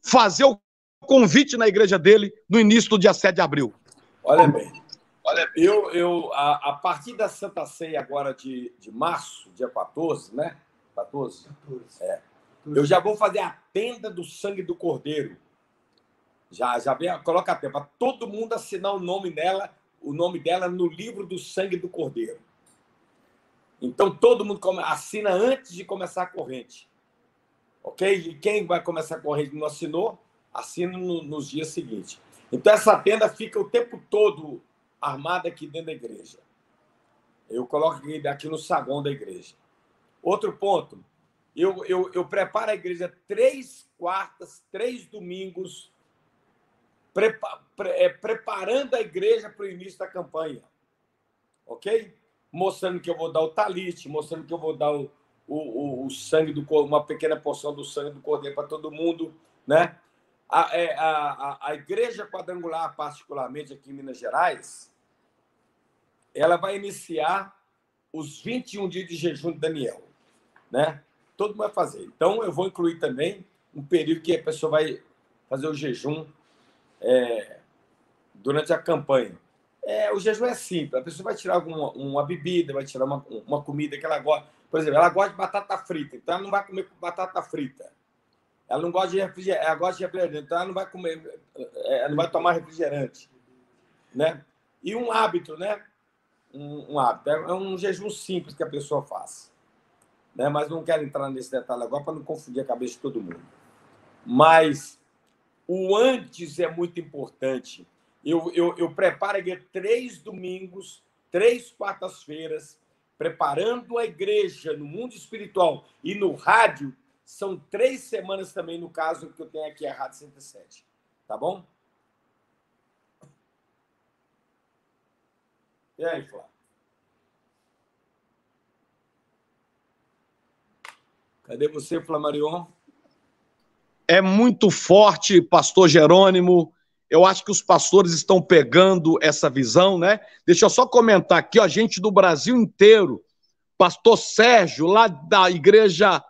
fazer o convite na igreja dele no início do dia 7 de abril? Olha bem, olha bem. eu, eu a, a partir da Santa Ceia agora de, de março, dia 14, né? 14? 14. É. Eu já vou fazer a tenda do sangue do cordeiro. Já, já vem, coloca a tenda, para todo mundo assinar o nome nela o nome dela no livro do sangue do Cordeiro. Então todo mundo assina antes de começar a corrente. Ok? E quem vai começar a corrente não assinou, assina no, nos dias seguintes. Então essa tenda fica o tempo todo armada aqui dentro da igreja. Eu coloco aqui no saguão da igreja. Outro ponto, eu, eu, eu preparo a igreja três quartas, três domingos prepa pre é, preparando a igreja para o início da campanha. Ok? Mostrando que eu vou dar o talite, mostrando que eu vou dar o, o, o sangue do uma pequena porção do sangue do cordeiro para todo mundo, né? A, é, a, a, a igreja quadrangular, particularmente aqui em Minas Gerais, ela vai iniciar os 21 dias de jejum de Daniel, né? Todo mundo vai fazer. Então, eu vou incluir também um período que a pessoa vai fazer o jejum é, durante a campanha? É, o jejum é simples. A pessoa vai tirar alguma, uma bebida, vai tirar uma, uma comida que ela gosta. Por exemplo, ela gosta de batata frita, então ela não vai comer batata frita. Ela não gosta de refrigerante, ela gosta de refrigerante, então ela não vai comer, é, ela não vai tomar refrigerante, né? E um hábito, né? Um, um hábito é um jejum simples que a pessoa faz, né? Mas não quero entrar nesse detalhe agora para não confundir a cabeça de todo mundo. Mas o antes é muito importante. Eu, eu, eu preparo aqui três domingos, três quartas-feiras, preparando a igreja no mundo espiritual e no rádio, São três semanas também, no caso que eu tenho aqui errado 107. Tá bom? E aí, Flávio? Cadê você, Flamarion? É muito forte, pastor Jerônimo. Eu acho que os pastores estão pegando essa visão, né? Deixa eu só comentar aqui, ó, gente do Brasil inteiro. Pastor Sérgio, lá da igreja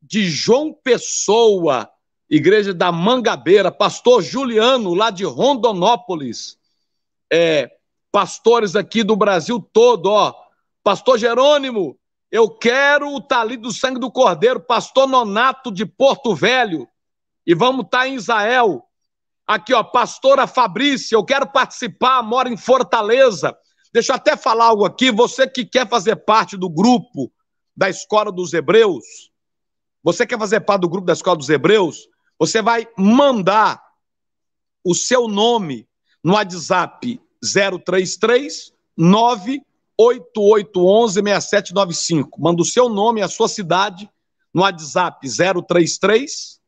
de João Pessoa, igreja da Mangabeira. Pastor Juliano, lá de Rondonópolis. É, pastores aqui do Brasil todo, ó. Pastor Jerônimo, eu quero o talito do sangue do Cordeiro. Pastor Nonato de Porto Velho. E vamos estar tá em Israel. Aqui, ó, pastora Fabrícia, eu quero participar, moro em Fortaleza. Deixa eu até falar algo aqui. Você que quer fazer parte do grupo da Escola dos Hebreus, você quer fazer parte do grupo da Escola dos Hebreus, você vai mandar o seu nome no WhatsApp 033 98811 6795. Manda o seu nome e a sua cidade no WhatsApp 033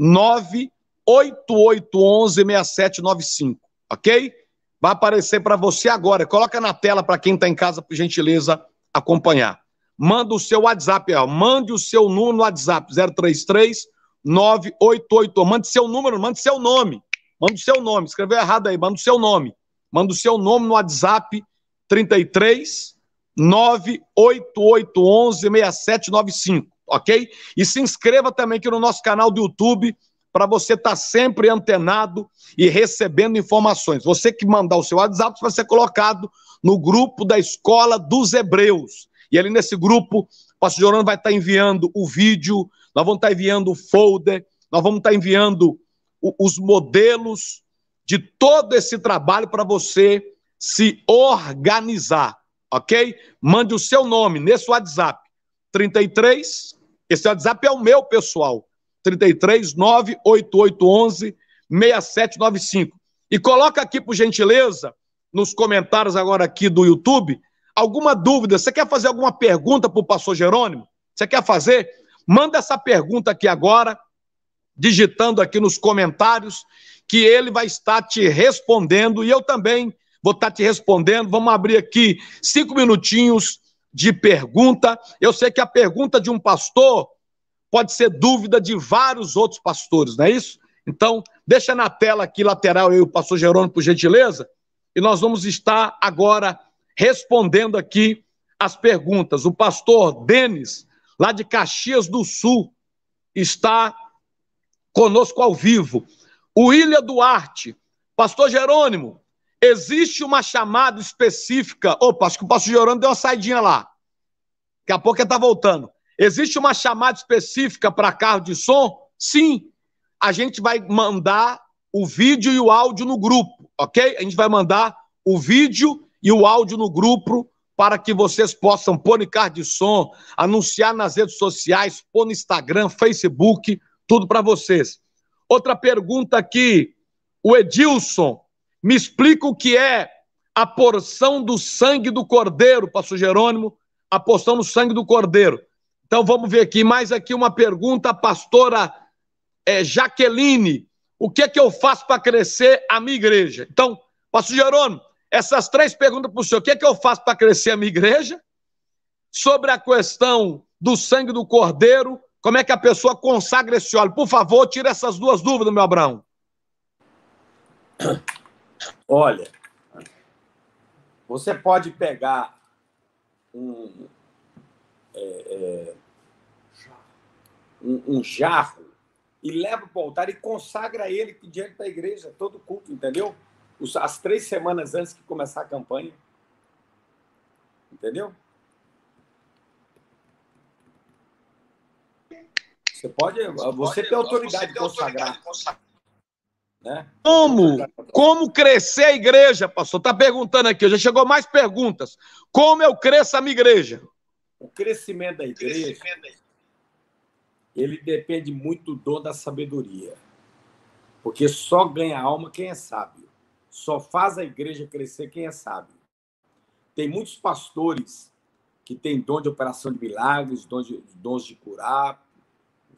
98811 8811-6795, ok? Vai aparecer para você agora. Coloca na tela para quem está em casa, por gentileza, acompanhar. Manda o seu WhatsApp, ó. mande o seu número no WhatsApp, 033 988. Mande seu número, mande seu nome. Manda o seu nome. Escreveu errado aí, manda o seu nome. Manda o seu nome no WhatsApp, 33 98811 6795, ok? E se inscreva também aqui no nosso canal do YouTube para você estar tá sempre antenado e recebendo informações. Você que mandar o seu WhatsApp vai ser colocado no grupo da Escola dos Hebreus. E ali nesse grupo, o pastor Jorano vai estar tá enviando o vídeo, nós vamos estar tá enviando o folder, nós vamos estar enviando o, os modelos de todo esse trabalho para você se organizar, ok? Mande o seu nome nesse WhatsApp, 33, esse WhatsApp é o meu pessoal, 33 98811 6795. E coloca aqui, por gentileza, nos comentários agora aqui do YouTube, alguma dúvida. Você quer fazer alguma pergunta para o pastor Jerônimo? Você quer fazer? Manda essa pergunta aqui agora, digitando aqui nos comentários, que ele vai estar te respondendo e eu também vou estar te respondendo. Vamos abrir aqui cinco minutinhos de pergunta. Eu sei que a pergunta de um pastor pode ser dúvida de vários outros pastores, não é isso? Então, deixa na tela aqui lateral eu o pastor Jerônimo, por gentileza, e nós vamos estar agora respondendo aqui as perguntas. O pastor Denis, lá de Caxias do Sul, está conosco ao vivo. O William Duarte, pastor Jerônimo, existe uma chamada específica. Opa, acho que o pastor Jerônimo deu uma saidinha lá. Daqui a pouco ele está voltando. Existe uma chamada específica para carro de som? Sim. A gente vai mandar o vídeo e o áudio no grupo, ok? A gente vai mandar o vídeo e o áudio no grupo para que vocês possam pôr em carro de som, anunciar nas redes sociais, pôr no Instagram, Facebook, tudo para vocês. Outra pergunta aqui, o Edilson, me explica o que é a porção do sangue do cordeiro, pastor Jerônimo, a porção do sangue do cordeiro. Então vamos ver aqui mais aqui uma pergunta, pastora é, Jaqueline. O que é que eu faço para crescer a minha igreja? Então, pastor Jerônimo, essas três perguntas para o senhor. O que é que eu faço para crescer a minha igreja? Sobre a questão do sangue do cordeiro, como é que a pessoa consagra esse óleo? Por favor, tira essas duas dúvidas, meu Abraão. Olha, você pode pegar um, é, é, um, um, jarro e leva para o altar e consagra ele diante da igreja, todo culto, entendeu? As três semanas antes de começar a campanha. Entendeu? Você pode, você tem autoridade de consagrar. Né? Como? Como crescer a igreja, pastor? Está perguntando aqui, já chegou mais perguntas. Como eu cresço a minha igreja? O crescimento da igreja, ele depende muito do dom da sabedoria. Porque só ganha alma quem é sábio. Só faz a igreja crescer quem é sábio. Tem muitos pastores que têm dom de operação de milagres, dons de, dons de curar,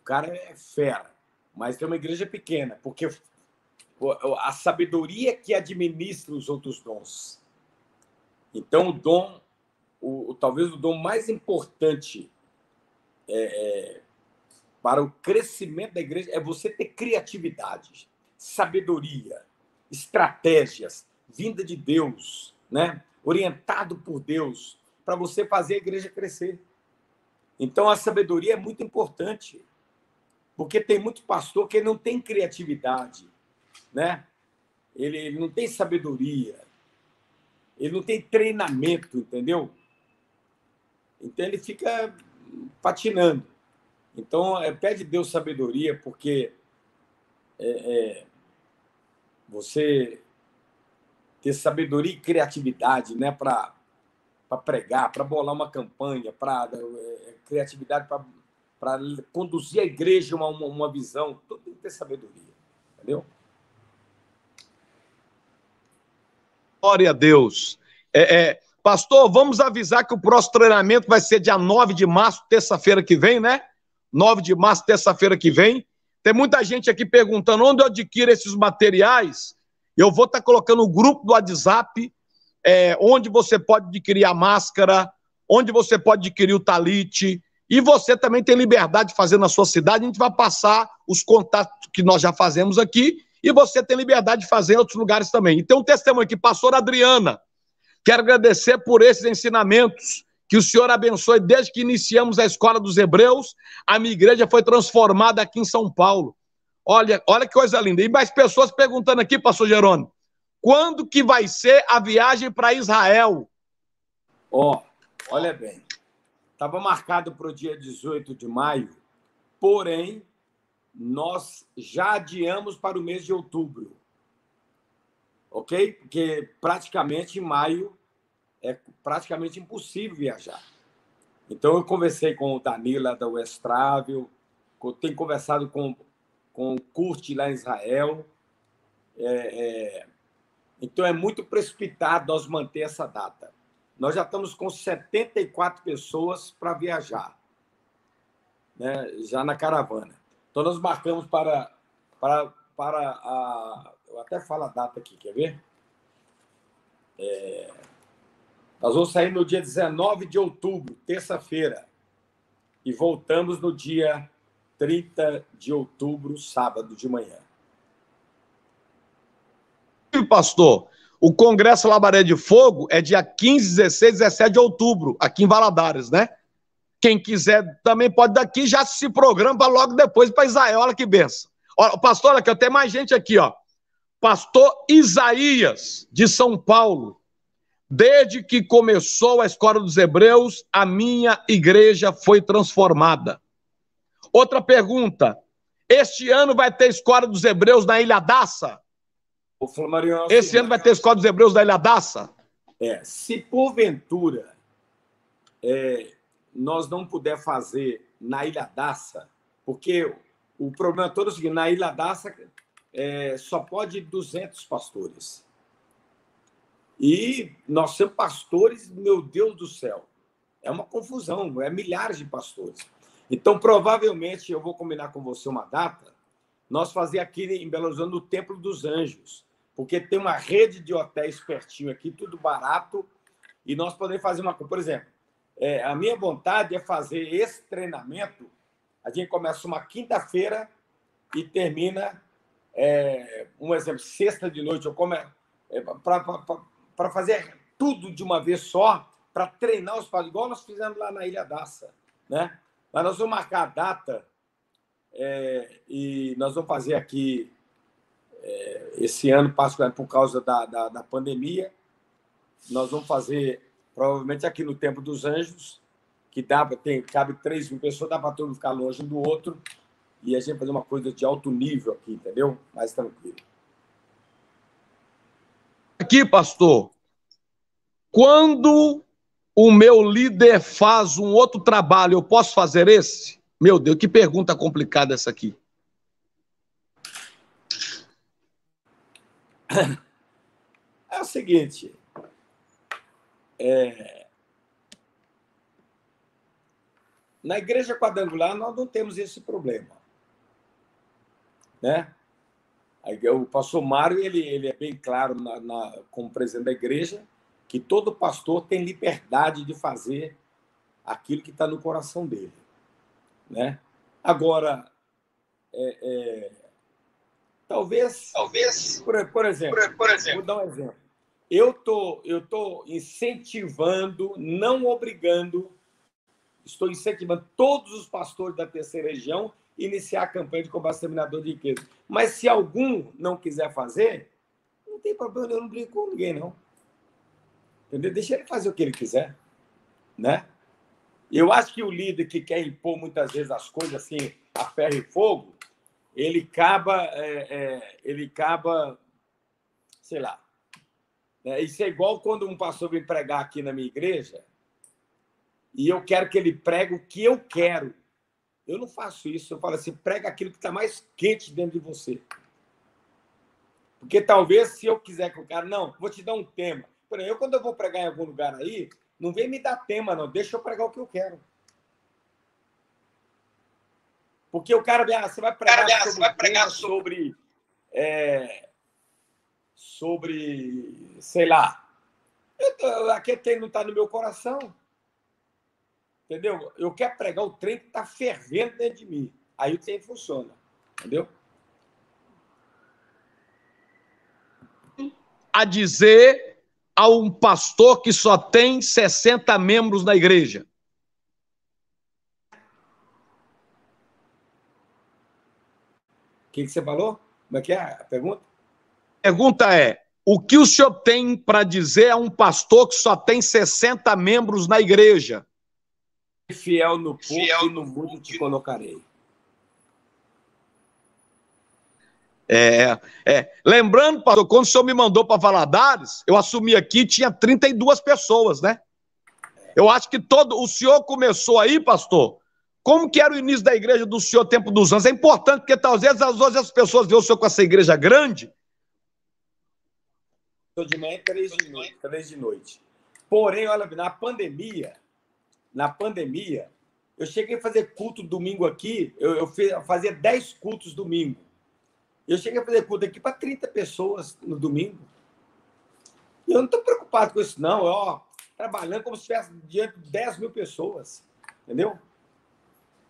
cara é fera, mas tem uma igreja pequena, porque a sabedoria que administra os outros dons. Então, o dom, o, talvez o dom mais importante é, é, para o crescimento da igreja é você ter criatividade, sabedoria, estratégias, vinda de Deus, né? orientado por Deus, para você fazer a igreja crescer. Então, a sabedoria é muito importante, porque tem muito pastor que não tem criatividade, né? Ele, ele não tem sabedoria, ele não tem treinamento, entendeu? Então, ele fica patinando. Então, é, pede Deus sabedoria, porque é, é, você ter sabedoria e criatividade né, para pregar, para bolar uma campanha, para é, criatividade para conduzir a igreja uma, uma, uma visão. Tudo tem que ter sabedoria, entendeu? Glória a Deus. É, é, pastor, vamos avisar que o próximo treinamento vai ser dia 9 de março, terça-feira que vem, né? 9 de março, terça-feira que vem. Tem muita gente aqui perguntando onde eu adquiro esses materiais. Eu vou estar tá colocando o grupo do WhatsApp, é, onde você pode adquirir a máscara, onde você pode adquirir o talite. E você também tem liberdade de fazer na sua cidade. A gente vai passar os contatos que nós já fazemos aqui. E você tem liberdade de fazer em outros lugares também. E tem um testemunho aqui, pastor Adriana. Quero agradecer por esses ensinamentos que o Senhor abençoe desde que iniciamos a Escola dos Hebreus. A minha igreja foi transformada aqui em São Paulo. Olha, olha que coisa linda. E mais pessoas perguntando aqui, pastor Jerônimo, quando que vai ser a viagem para Israel? Ó, oh, olha bem. Estava marcado para o dia 18 de maio, porém, nós já adiamos para o mês de outubro. Ok? Porque praticamente em maio é praticamente impossível viajar. Então, eu conversei com o Danila da West Travel, tenho conversado com, com o Kurt lá em Israel. É, é, então, é muito precipitado nós manter essa data. Nós já estamos com 74 pessoas para viajar, né, já na caravana. Então, nós marcamos para, para, para a. Eu até falo a data aqui, quer ver? É, nós vamos sair no dia 19 de outubro, terça-feira, e voltamos no dia 30 de outubro, sábado de manhã. Pastor, o Congresso Labaré de Fogo é dia 15, 16, 17 de outubro, aqui em Valadares, né? Quem quiser também pode daqui já se programa logo depois para Israel. Olha que benção. Olha, pastor, olha que eu tenho mais gente aqui, ó. Pastor Isaías, de São Paulo. Desde que começou a escola dos Hebreus, a minha igreja foi transformada. Outra pergunta: este ano vai ter escola dos Hebreus na Ilha Daça? Esse ano vai ter escola dos Hebreus na Ilha Daça? É, se porventura é, nós não puder fazer na Ilha Daça, porque o problema todo é o seguinte: na Ilha Daça é, só pode 200 pastores. E nós somos pastores, meu Deus do céu. É uma confusão, é milhares de pastores. Então, provavelmente, eu vou combinar com você uma data, nós fazer aqui em Belo Horizonte, no Templo dos Anjos, porque tem uma rede de hotéis pertinho aqui, tudo barato, e nós podemos fazer uma... Por exemplo, é, a minha vontade é fazer esse treinamento, a gente começa uma quinta-feira e termina, é, um exemplo, sexta de noite, eu come, é, para fazer tudo de uma vez só, para treinar os pastores, igual nós fizemos lá na Ilha Daça. Né? Mas nós vamos marcar a data é, e nós vamos fazer aqui é, esse ano, por causa da, da, da, pandemia, nós vamos fazer provavelmente aqui no Templo dos Anjos, que dá, tem, cabe 3 mil pessoas, dá para todo mundo ficar longe um do outro, e a gente fazer uma coisa de alto nível aqui, entendeu? Mais tranquilo aqui, pastor. Quando o meu líder faz um outro trabalho, eu posso fazer esse? Meu Deus, que pergunta complicada essa aqui. É o seguinte. É... Na igreja quadrangular, nós não temos esse problema. Né? O pastor Mário ele, ele é bem claro, na, na, como presidente da igreja, que todo pastor tem liberdade de fazer aquilo que está no coração dele. Né? Agora, é, é, talvez. Talvez. Por, por, exemplo, por, por, exemplo, vou dar um exemplo. Eu tô, estou tô incentivando, não obrigando, estou incentivando todos os pastores da terceira região iniciar a campanha de combate exterminador de riqueza. Mas se algum não quiser fazer, não tem problema, eu não brigo com ninguém, não. Entendeu? Deixa ele fazer o que ele quiser. Né? Eu acho que o líder que quer impor muitas vezes as coisas assim, a ferro e fogo, ele acaba, é, é, ele acaba, sei lá. Né? Isso é igual quando um pastor vem pregar aqui na minha igreja e eu quero que ele pregue o que eu quero. Eu não faço isso. Eu falo assim, prega aquilo que está mais quente dentro de você. Porque talvez se eu quiser que o cara, não, vou te dar um tema. Por exemplo, eu quando eu vou pregar em algum lugar aí, não vem me dar tema, não. Deixa eu pregar o que eu quero. Porque o cara, ah, você vai pregar cara, sobre, vai pregar sobre, é, sobre, sei lá, aquele tem não está no meu coração. Entendeu? Eu quero pregar o trem que está fervendo dentro de mim. Aí o trem funciona. Entendeu? A dizer a um pastor que só tem 60 membros na igreja. O que, que você falou? Como é que é a pergunta? Pergunta é: o que o senhor tem para dizer a um pastor que só tem 60 membros na igreja? Fiel no pouco Fiel e no mundo te colocarei. É, é. Lembrando, pastor, quando o senhor me mandou para Valadares, eu assumi aqui, tinha 32 pessoas, né? Eu acho que todo. O senhor começou aí, pastor. Como que era o início da igreja do senhor, tempo dos anos? É importante, porque talvez às vezes as pessoas veem o senhor com essa igreja grande. Estou de manhã, três de noite. Três de noite. Porém, olha, na pandemia, na pandemia, eu cheguei a fazer culto domingo aqui, eu, eu, fiz, fazia 10 cultos domingo. Eu cheguei a fazer culto aqui para 30 pessoas no domingo. E eu não estou preocupado com isso, não. Eu, ó, trabalhando como se estivesse diante de 10 mil pessoas. Entendeu?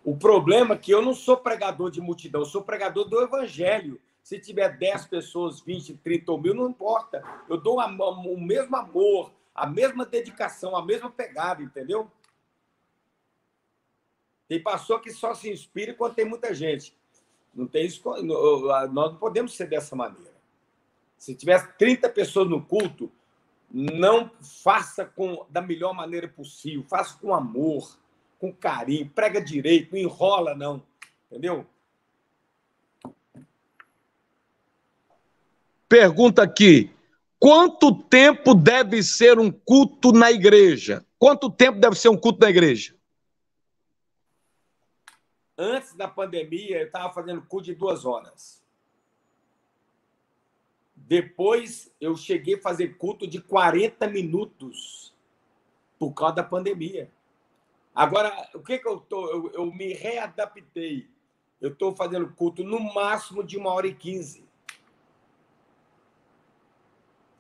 O problema é que eu não sou pregador de multidão, eu sou pregador do evangelho. Se tiver 10 pessoas, 20, 30 ou mil, não importa. Eu dou o mesmo amor, a mesma dedicação, a mesma pegada, entendeu? Tem pastor que só se inspira quando tem muita gente. Não tem isso, nós não podemos ser dessa maneira. Se tivesse 30 pessoas no culto, não faça com da melhor maneira possível, faça com amor, com carinho, prega direito, não enrola não, entendeu? Pergunta aqui: quanto tempo deve ser um culto na igreja? Quanto tempo deve ser um culto na igreja? Antes da pandemia, eu estava fazendo culto de duas horas. Depois, eu cheguei a fazer culto de 40 minutos por causa da pandemia. Agora, o que, que eu tô? Eu, eu me readaptei. Eu estou fazendo culto no máximo de uma hora e quinze.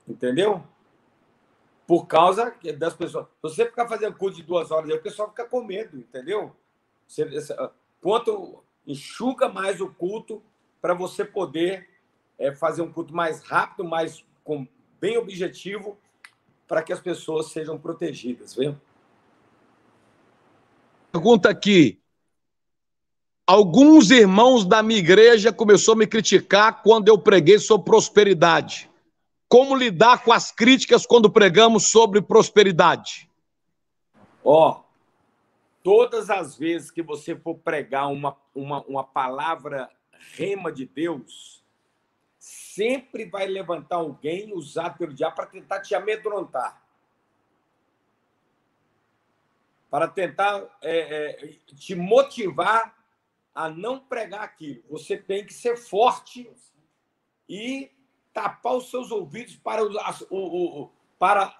Entendeu? Por causa das pessoas. Se você ficar fazendo culto de duas horas, o pessoal fica com medo, entendeu? Quanto enxuga mais o culto para você poder é, fazer um culto mais rápido, mais com, bem objetivo, para que as pessoas sejam protegidas, viu? Pergunta aqui. Alguns irmãos da minha igreja começaram a me criticar quando eu preguei sobre prosperidade. Como lidar com as críticas quando pregamos sobre prosperidade? Ó, oh, todas as vezes que você for pregar uma, uma, uma palavra rema de Deus, sempre vai levantar alguém usado pelo diabo para tentar te amedrontar. Para tentar é, é, te motivar a não pregar aquilo. Você tem que ser forte e tapar os seus ouvidos para, as, o, o, para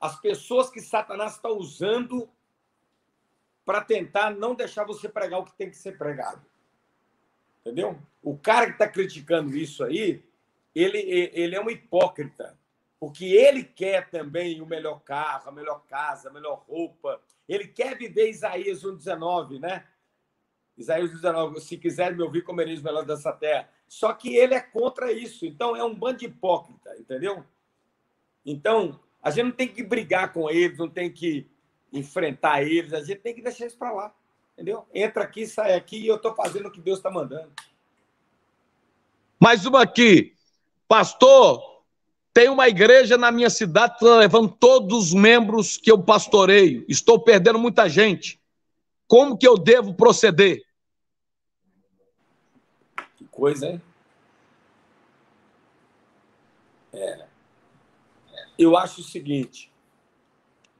as pessoas que Satanás está usando para tentar não deixar você pregar o que tem que ser pregado. Entendeu? O cara que está criticando isso aí, ele, ele é um hipócrita, porque ele quer também o melhor carro, a melhor casa, a melhor roupa. Ele quer viver Isaías 1,19, né? Isaías 19, se quiser me ouvir, comereis melhor dessa terra. Só que ele é contra isso. Então, é um bando de hipócrita, entendeu? Então, a gente não tem que brigar com eles, não tem que enfrentar eles, a gente tem que deixar isso para lá, entendeu? Entra aqui, sai aqui e eu estou fazendo o que Deus está mandando. Mais uma aqui. Pastor, tem uma igreja na minha cidade que está levando todos os membros que eu pastoreio. Estou perdendo muita gente. Como que eu devo proceder? Coisa, hein? É. Eu acho o seguinte: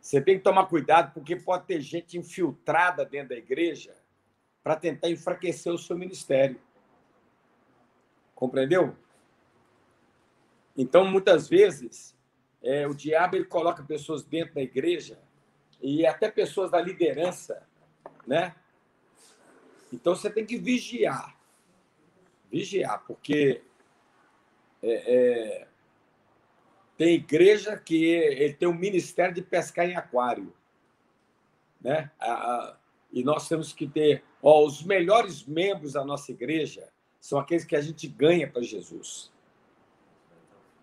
você tem que tomar cuidado, porque pode ter gente infiltrada dentro da igreja para tentar enfraquecer o seu ministério. Compreendeu? Então, muitas vezes, é, o diabo ele coloca pessoas dentro da igreja e até pessoas da liderança, né? Então, você tem que vigiar. Vigiar, porque é, é, tem igreja que ele tem um ministério de pescar em aquário. Né? e nós temos que ter. Ó, os melhores membros da nossa igreja são aqueles que a gente ganha para Jesus.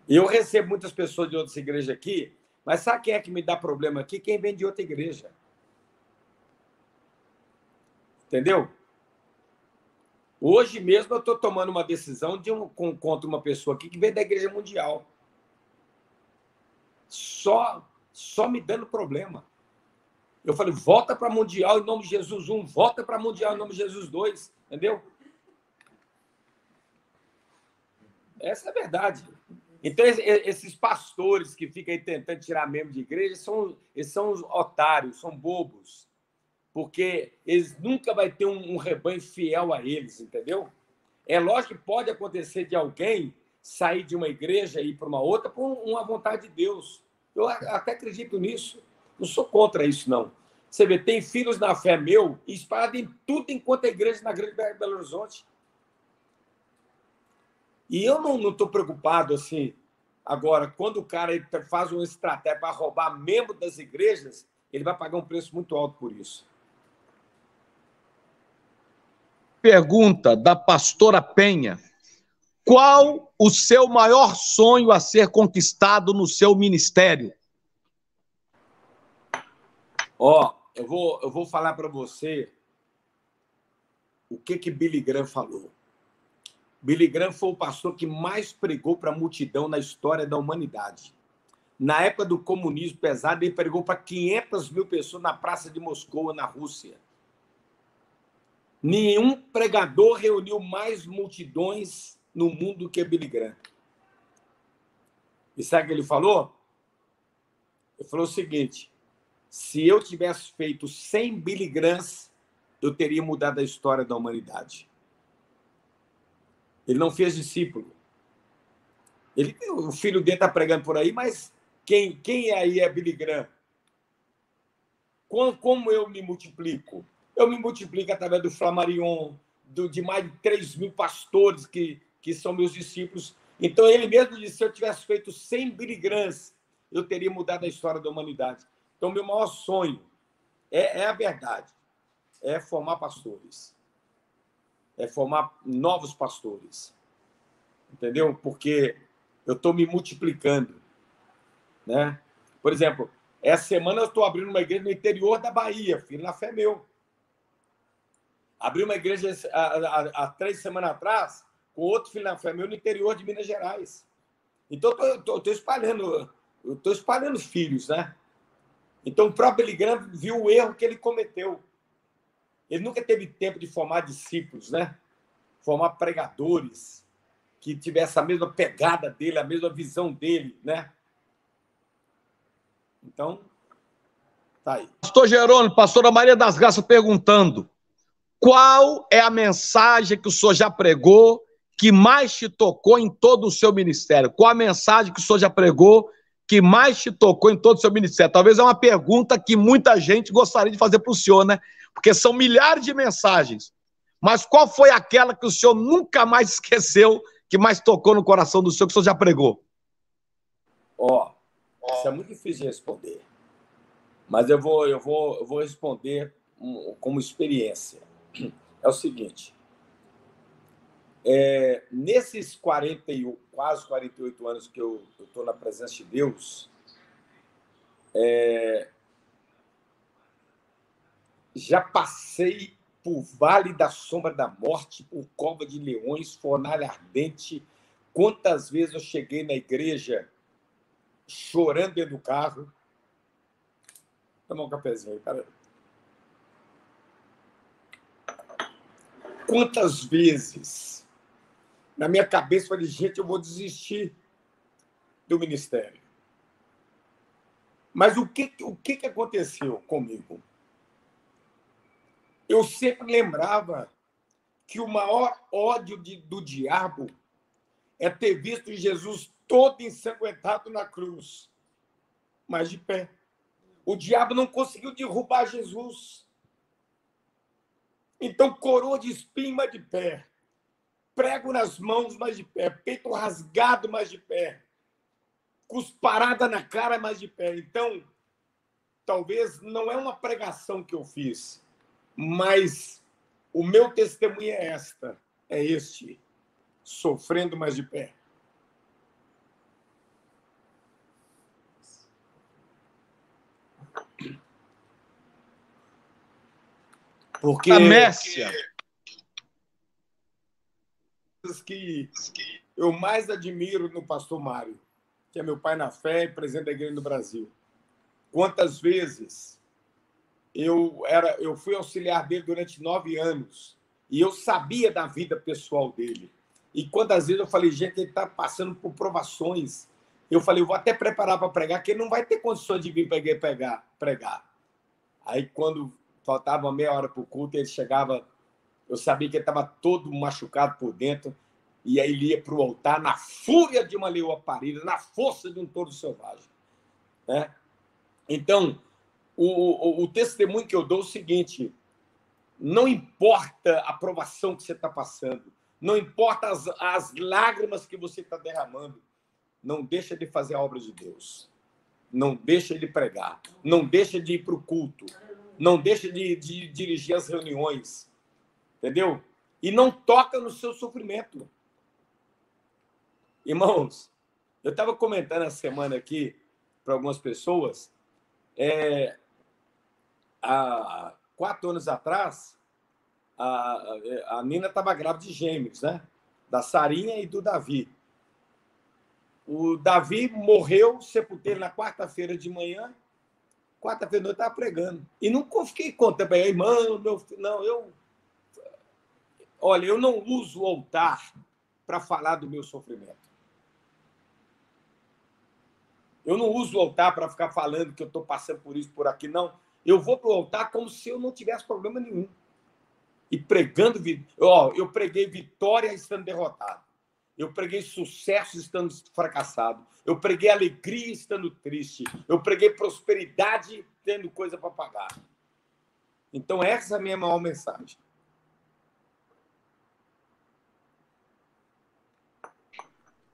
Eu recebo muitas pessoas de outras igrejas aqui, mas sabe quem é que me dá problema aqui? Quem vem de outra igreja. Entendeu? Hoje mesmo eu estou tomando uma decisão de um, contra uma pessoa aqui que vem da igreja mundial só, só me dando problema. Eu falei, volta para Mundial em nome de Jesus 1, volta para Mundial em nome de Jesus 2, entendeu? Essa é a verdade. Então, esses pastores que ficam aí tentando tirar membro de igreja, são, eles são otários, são bobos. Porque eles nunca vai ter um, um rebanho fiel a eles, entendeu? É lógico que pode acontecer de alguém sair de uma igreja e ir para uma outra por uma vontade de Deus. Eu até acredito nisso. Não sou contra isso, não. Você vê, tem filhos na fé meu espalhados em tudo enquanto é igreja na Grande Belo Horizonte. E eu não estou preocupado assim. Agora, quando o cara faz uma estratégia para roubar membro das igrejas, ele vai pagar um preço muito alto por isso. Pergunta da pastora Penha. Qual o seu maior sonho a ser conquistado no seu ministério? Ó, oh, eu vou, eu vou falar para você o que que Billy Graham falou. Billy Graham foi o pastor que mais pregou para a multidão na história da humanidade. Na época do comunismo pesado, ele pregou para 500 mil pessoas na praça de Moscou, na Rússia. Nenhum pregador reuniu mais multidões no mundo que Billy Graham. E sabe o que ele falou? Ele falou o seguinte: se eu tivesse feito 100 Billy Grahams, eu teria mudado a história da humanidade. Ele não fez discípulo. Ele, o filho dele está pregando por aí, mas quem, quem aí é Billy Graham? Como, como eu me multiplico? Eu me multiplico através do Flamarion, do, de mais de 3 mil pastores que que são meus discípulos. Então, ele mesmo disse: se eu tivesse feito 100 biligrams, eu teria mudado a história da humanidade. Então, meu maior sonho é, é a verdade: é formar pastores, é formar novos pastores. Entendeu? Porque eu estou me multiplicando. Né? Por exemplo, essa semana eu estou abrindo uma igreja no interior da Bahia, filho, na fé meu. Abri uma igreja há, três semanas atrás, com outro filho na fé meu no interior de Minas Gerais. Então, estou espalhando, estou espalhando filhos, né? Então, o próprio Billy viu o erro que ele cometeu. Ele nunca teve tempo de formar discípulos, né? Formar pregadores que tivessem a mesma pegada dele, a mesma visão dele, né? Então, tá aí. Pastor Jerônimo, pastora Maria das Graças perguntando: qual é a mensagem que o senhor já pregou que mais te tocou em todo o seu ministério? Qual a mensagem que o senhor já pregou que mais te tocou em todo o seu ministério? Talvez é uma pergunta que muita gente gostaria de fazer para o senhor, né? porque são milhares de mensagens. Mas qual foi aquela que o senhor nunca mais esqueceu, que mais tocou no coração do senhor, que o senhor já pregou? Ó, oh, isso é muito difícil de responder. Mas eu vou, eu vou, eu vou responder como experiência. É o seguinte. É, nesses 40, quase 48 anos que eu estou na presença de Deus, é, já passei por Vale da Sombra da Morte, por Cova de Leões, Fornalha Ardente. Quantas vezes eu cheguei na igreja chorando dentro do carro. Toma um cafezinho aí, cara. Quantas vezes na minha cabeça eu falei, gente, eu vou desistir do ministério. Mas o que, o que, aconteceu comigo? Eu sempre lembrava que o maior ódio de, do diabo é ter visto Jesus todo ensanguentado na cruz, mas de pé. O diabo não conseguiu derrubar Jesus. Então, coroa de espinho, mas de pé. Prego nas mãos, mas de pé. Peito rasgado, mas de pé. Cusparada na cara, mas de pé. Então, talvez não é uma pregação que eu fiz, mas o meu testemunho é esta, é este, sofrendo mais de pé. Porque a Mércia que eu mais admiro no pastor Mário, que é meu pai na fé e presidente da igreja do Brasil. Quantas vezes eu era, eu fui auxiliar dele durante nove anos e eu sabia da vida pessoal dele. E quantas vezes eu falei, gente, ele está passando por provações. Eu falei, eu vou até preparar para pregar, que ele não vai ter condições de vir pegar, pregar. Aí, quando faltava meia hora para o culto, ele chegava, eu sabia que ele estava todo machucado por dentro, e aí ele ia para o altar na fúria de uma leoa parida, na força de um touro selvagem. Né? Então, o, o, o testemunho que eu dou é o seguinte: não importa a provação que você está passando, não importa as, as lágrimas que você está derramando, não deixa de fazer a obra de Deus. Não deixa de pregar. Não deixa de ir para o culto. Não deixa de, de dirigir as reuniões. Entendeu? E não toca no seu sofrimento. Irmãos, eu estava comentando essa semana aqui para algumas pessoas. É, há quatro anos atrás, a, a Nina estava grávida de gêmeos, né? Da Sarinha e do Davi. O Davi morreu, sepultei na quarta-feira de manhã. Quarta-feira eu estava pregando. E não fiquei contando para irmão, meu Não, eu. Olha, eu não uso o altar para falar do meu sofrimento. Eu não uso o altar para ficar falando que eu estou passando por isso, por aqui, não. Eu vou para o altar como se eu não tivesse problema nenhum. E pregando. Ó, eu preguei vitória estando derrotado. Eu preguei sucesso estando fracassado. Eu preguei alegria estando triste. Eu preguei prosperidade tendo coisa para pagar. Então, essa é a minha maior mensagem.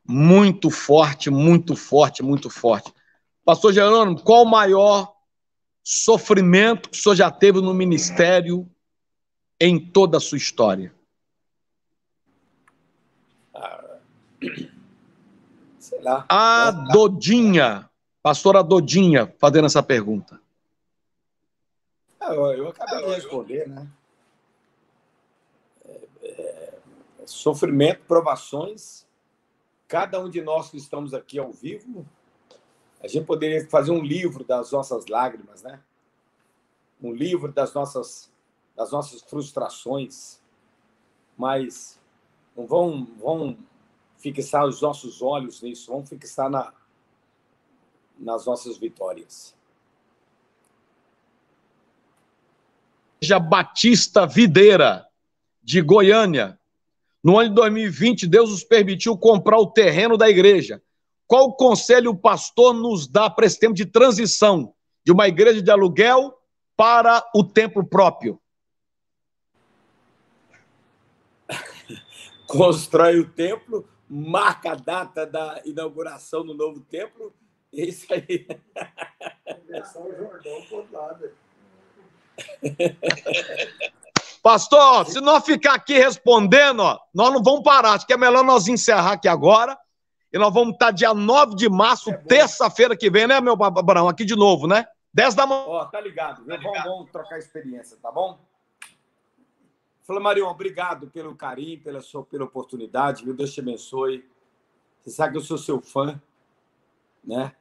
Muito forte, muito forte, muito forte. Pastor Jerônimo, qual o maior sofrimento que o senhor já teve no ministério em toda a sua história? A Dodinha, pastora Dodinha, fazendo essa pergunta. Ah, eu, eu acabei de responder, né? É, é, sofrimento, provações. Cada um de nós que estamos aqui ao vivo, a gente poderia fazer um livro das nossas lágrimas, né? Um livro das nossas, das nossas frustrações. Mas não vão, vão fixar os nossos olhos nisso, vamos fixar na, nas nossas vitórias. Igreja Batista Videira, de Goiânia. No ano de 2020, Deus nos permitiu comprar o terreno da igreja. Qual conselho o pastor nos dá para esse tempo de transição de uma igreja de aluguel para o templo próprio? Constrói o templo marca a data da inauguração do novo templo. É isso aí. o Jordão por lado. Pastor, se nós ficar aqui respondendo, ó, nós não vamos parar. Acho que é melhor nós encerrar aqui agora. E nós vamos estar dia 9 de março, é terça-feira que vem, né, meu Abraão? Aqui de novo, né? 10 da manhã. Ó, tá ligado. Tá ligado. Vamos, vamos trocar experiência, tá bom? Marion, obrigado pelo carinho, pela sua pela oportunidade, viu? Deus te abençoe. Você sabe que eu sou seu fã, né?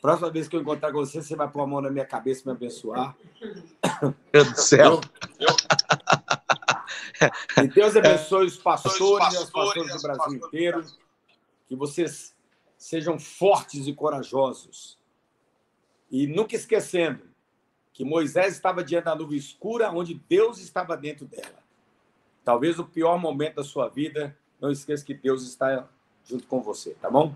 Próxima vez que eu encontrar com você, você vai pôr a mão na minha cabeça e me abençoar. Meu Deus do céu. E Deus abençoe os pastores, pastores, os pastores do Brasil inteiro. Que vocês sejam fortes e corajosos. E nunca esquecendo que Moisés estava diante da nuvem escura, onde Deus estava dentro dela. Talvez o pior momento da sua vida, não esqueça que Deus está junto com você, tá bom?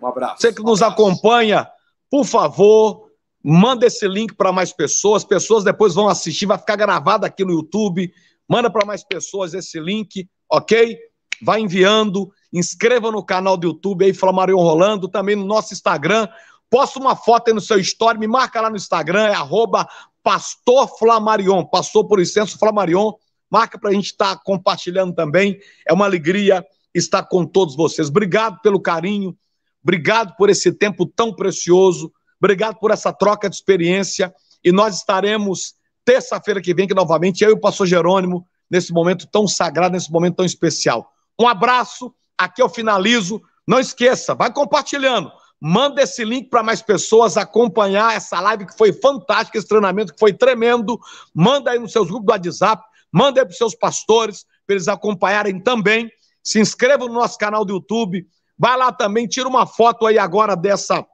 Um abraço. Você que nos acompanha, por favor, manda esse link para mais pessoas. Pessoas depois vão assistir, vai ficar gravado aqui no YouTube. Manda para mais pessoas esse link, ok? Vai enviando. Inscreva no canal do YouTube aí, Flamarion Rolando, também no nosso Instagram. Posta uma foto aí no seu story, me marca lá no Instagram, é arroba Pastor Flamarion. Passou por licença, Flamarion. Marca para a gente estar tá compartilhando também. É uma alegria estar com todos vocês. Obrigado pelo carinho, Obrigado por esse tempo tão precioso. Obrigado por essa troca de experiência. E nós estaremos terça-feira que vem, que novamente eu e o pastor Jerônimo, nesse momento tão sagrado, nesse momento tão especial. Um abraço. Aqui eu finalizo. Não esqueça, vai compartilhando. Manda esse link para mais pessoas acompanhar essa live que foi fantástica, esse treinamento que foi tremendo. Manda aí nos seus grupos do WhatsApp, manda aí para seus pastores, para eles acompanharem também. Se inscreva no nosso canal do YouTube, Vai lá também, tira uma foto aí agora dessa,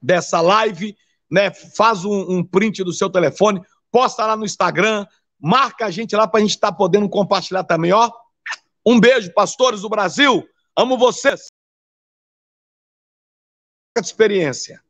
dessa live, né? Faz um, um print do seu telefone, posta lá no Instagram, marca a gente lá para a gente estar tá podendo compartilhar também, ó. Um beijo, pastores do Brasil. Amo vocês. Experiência.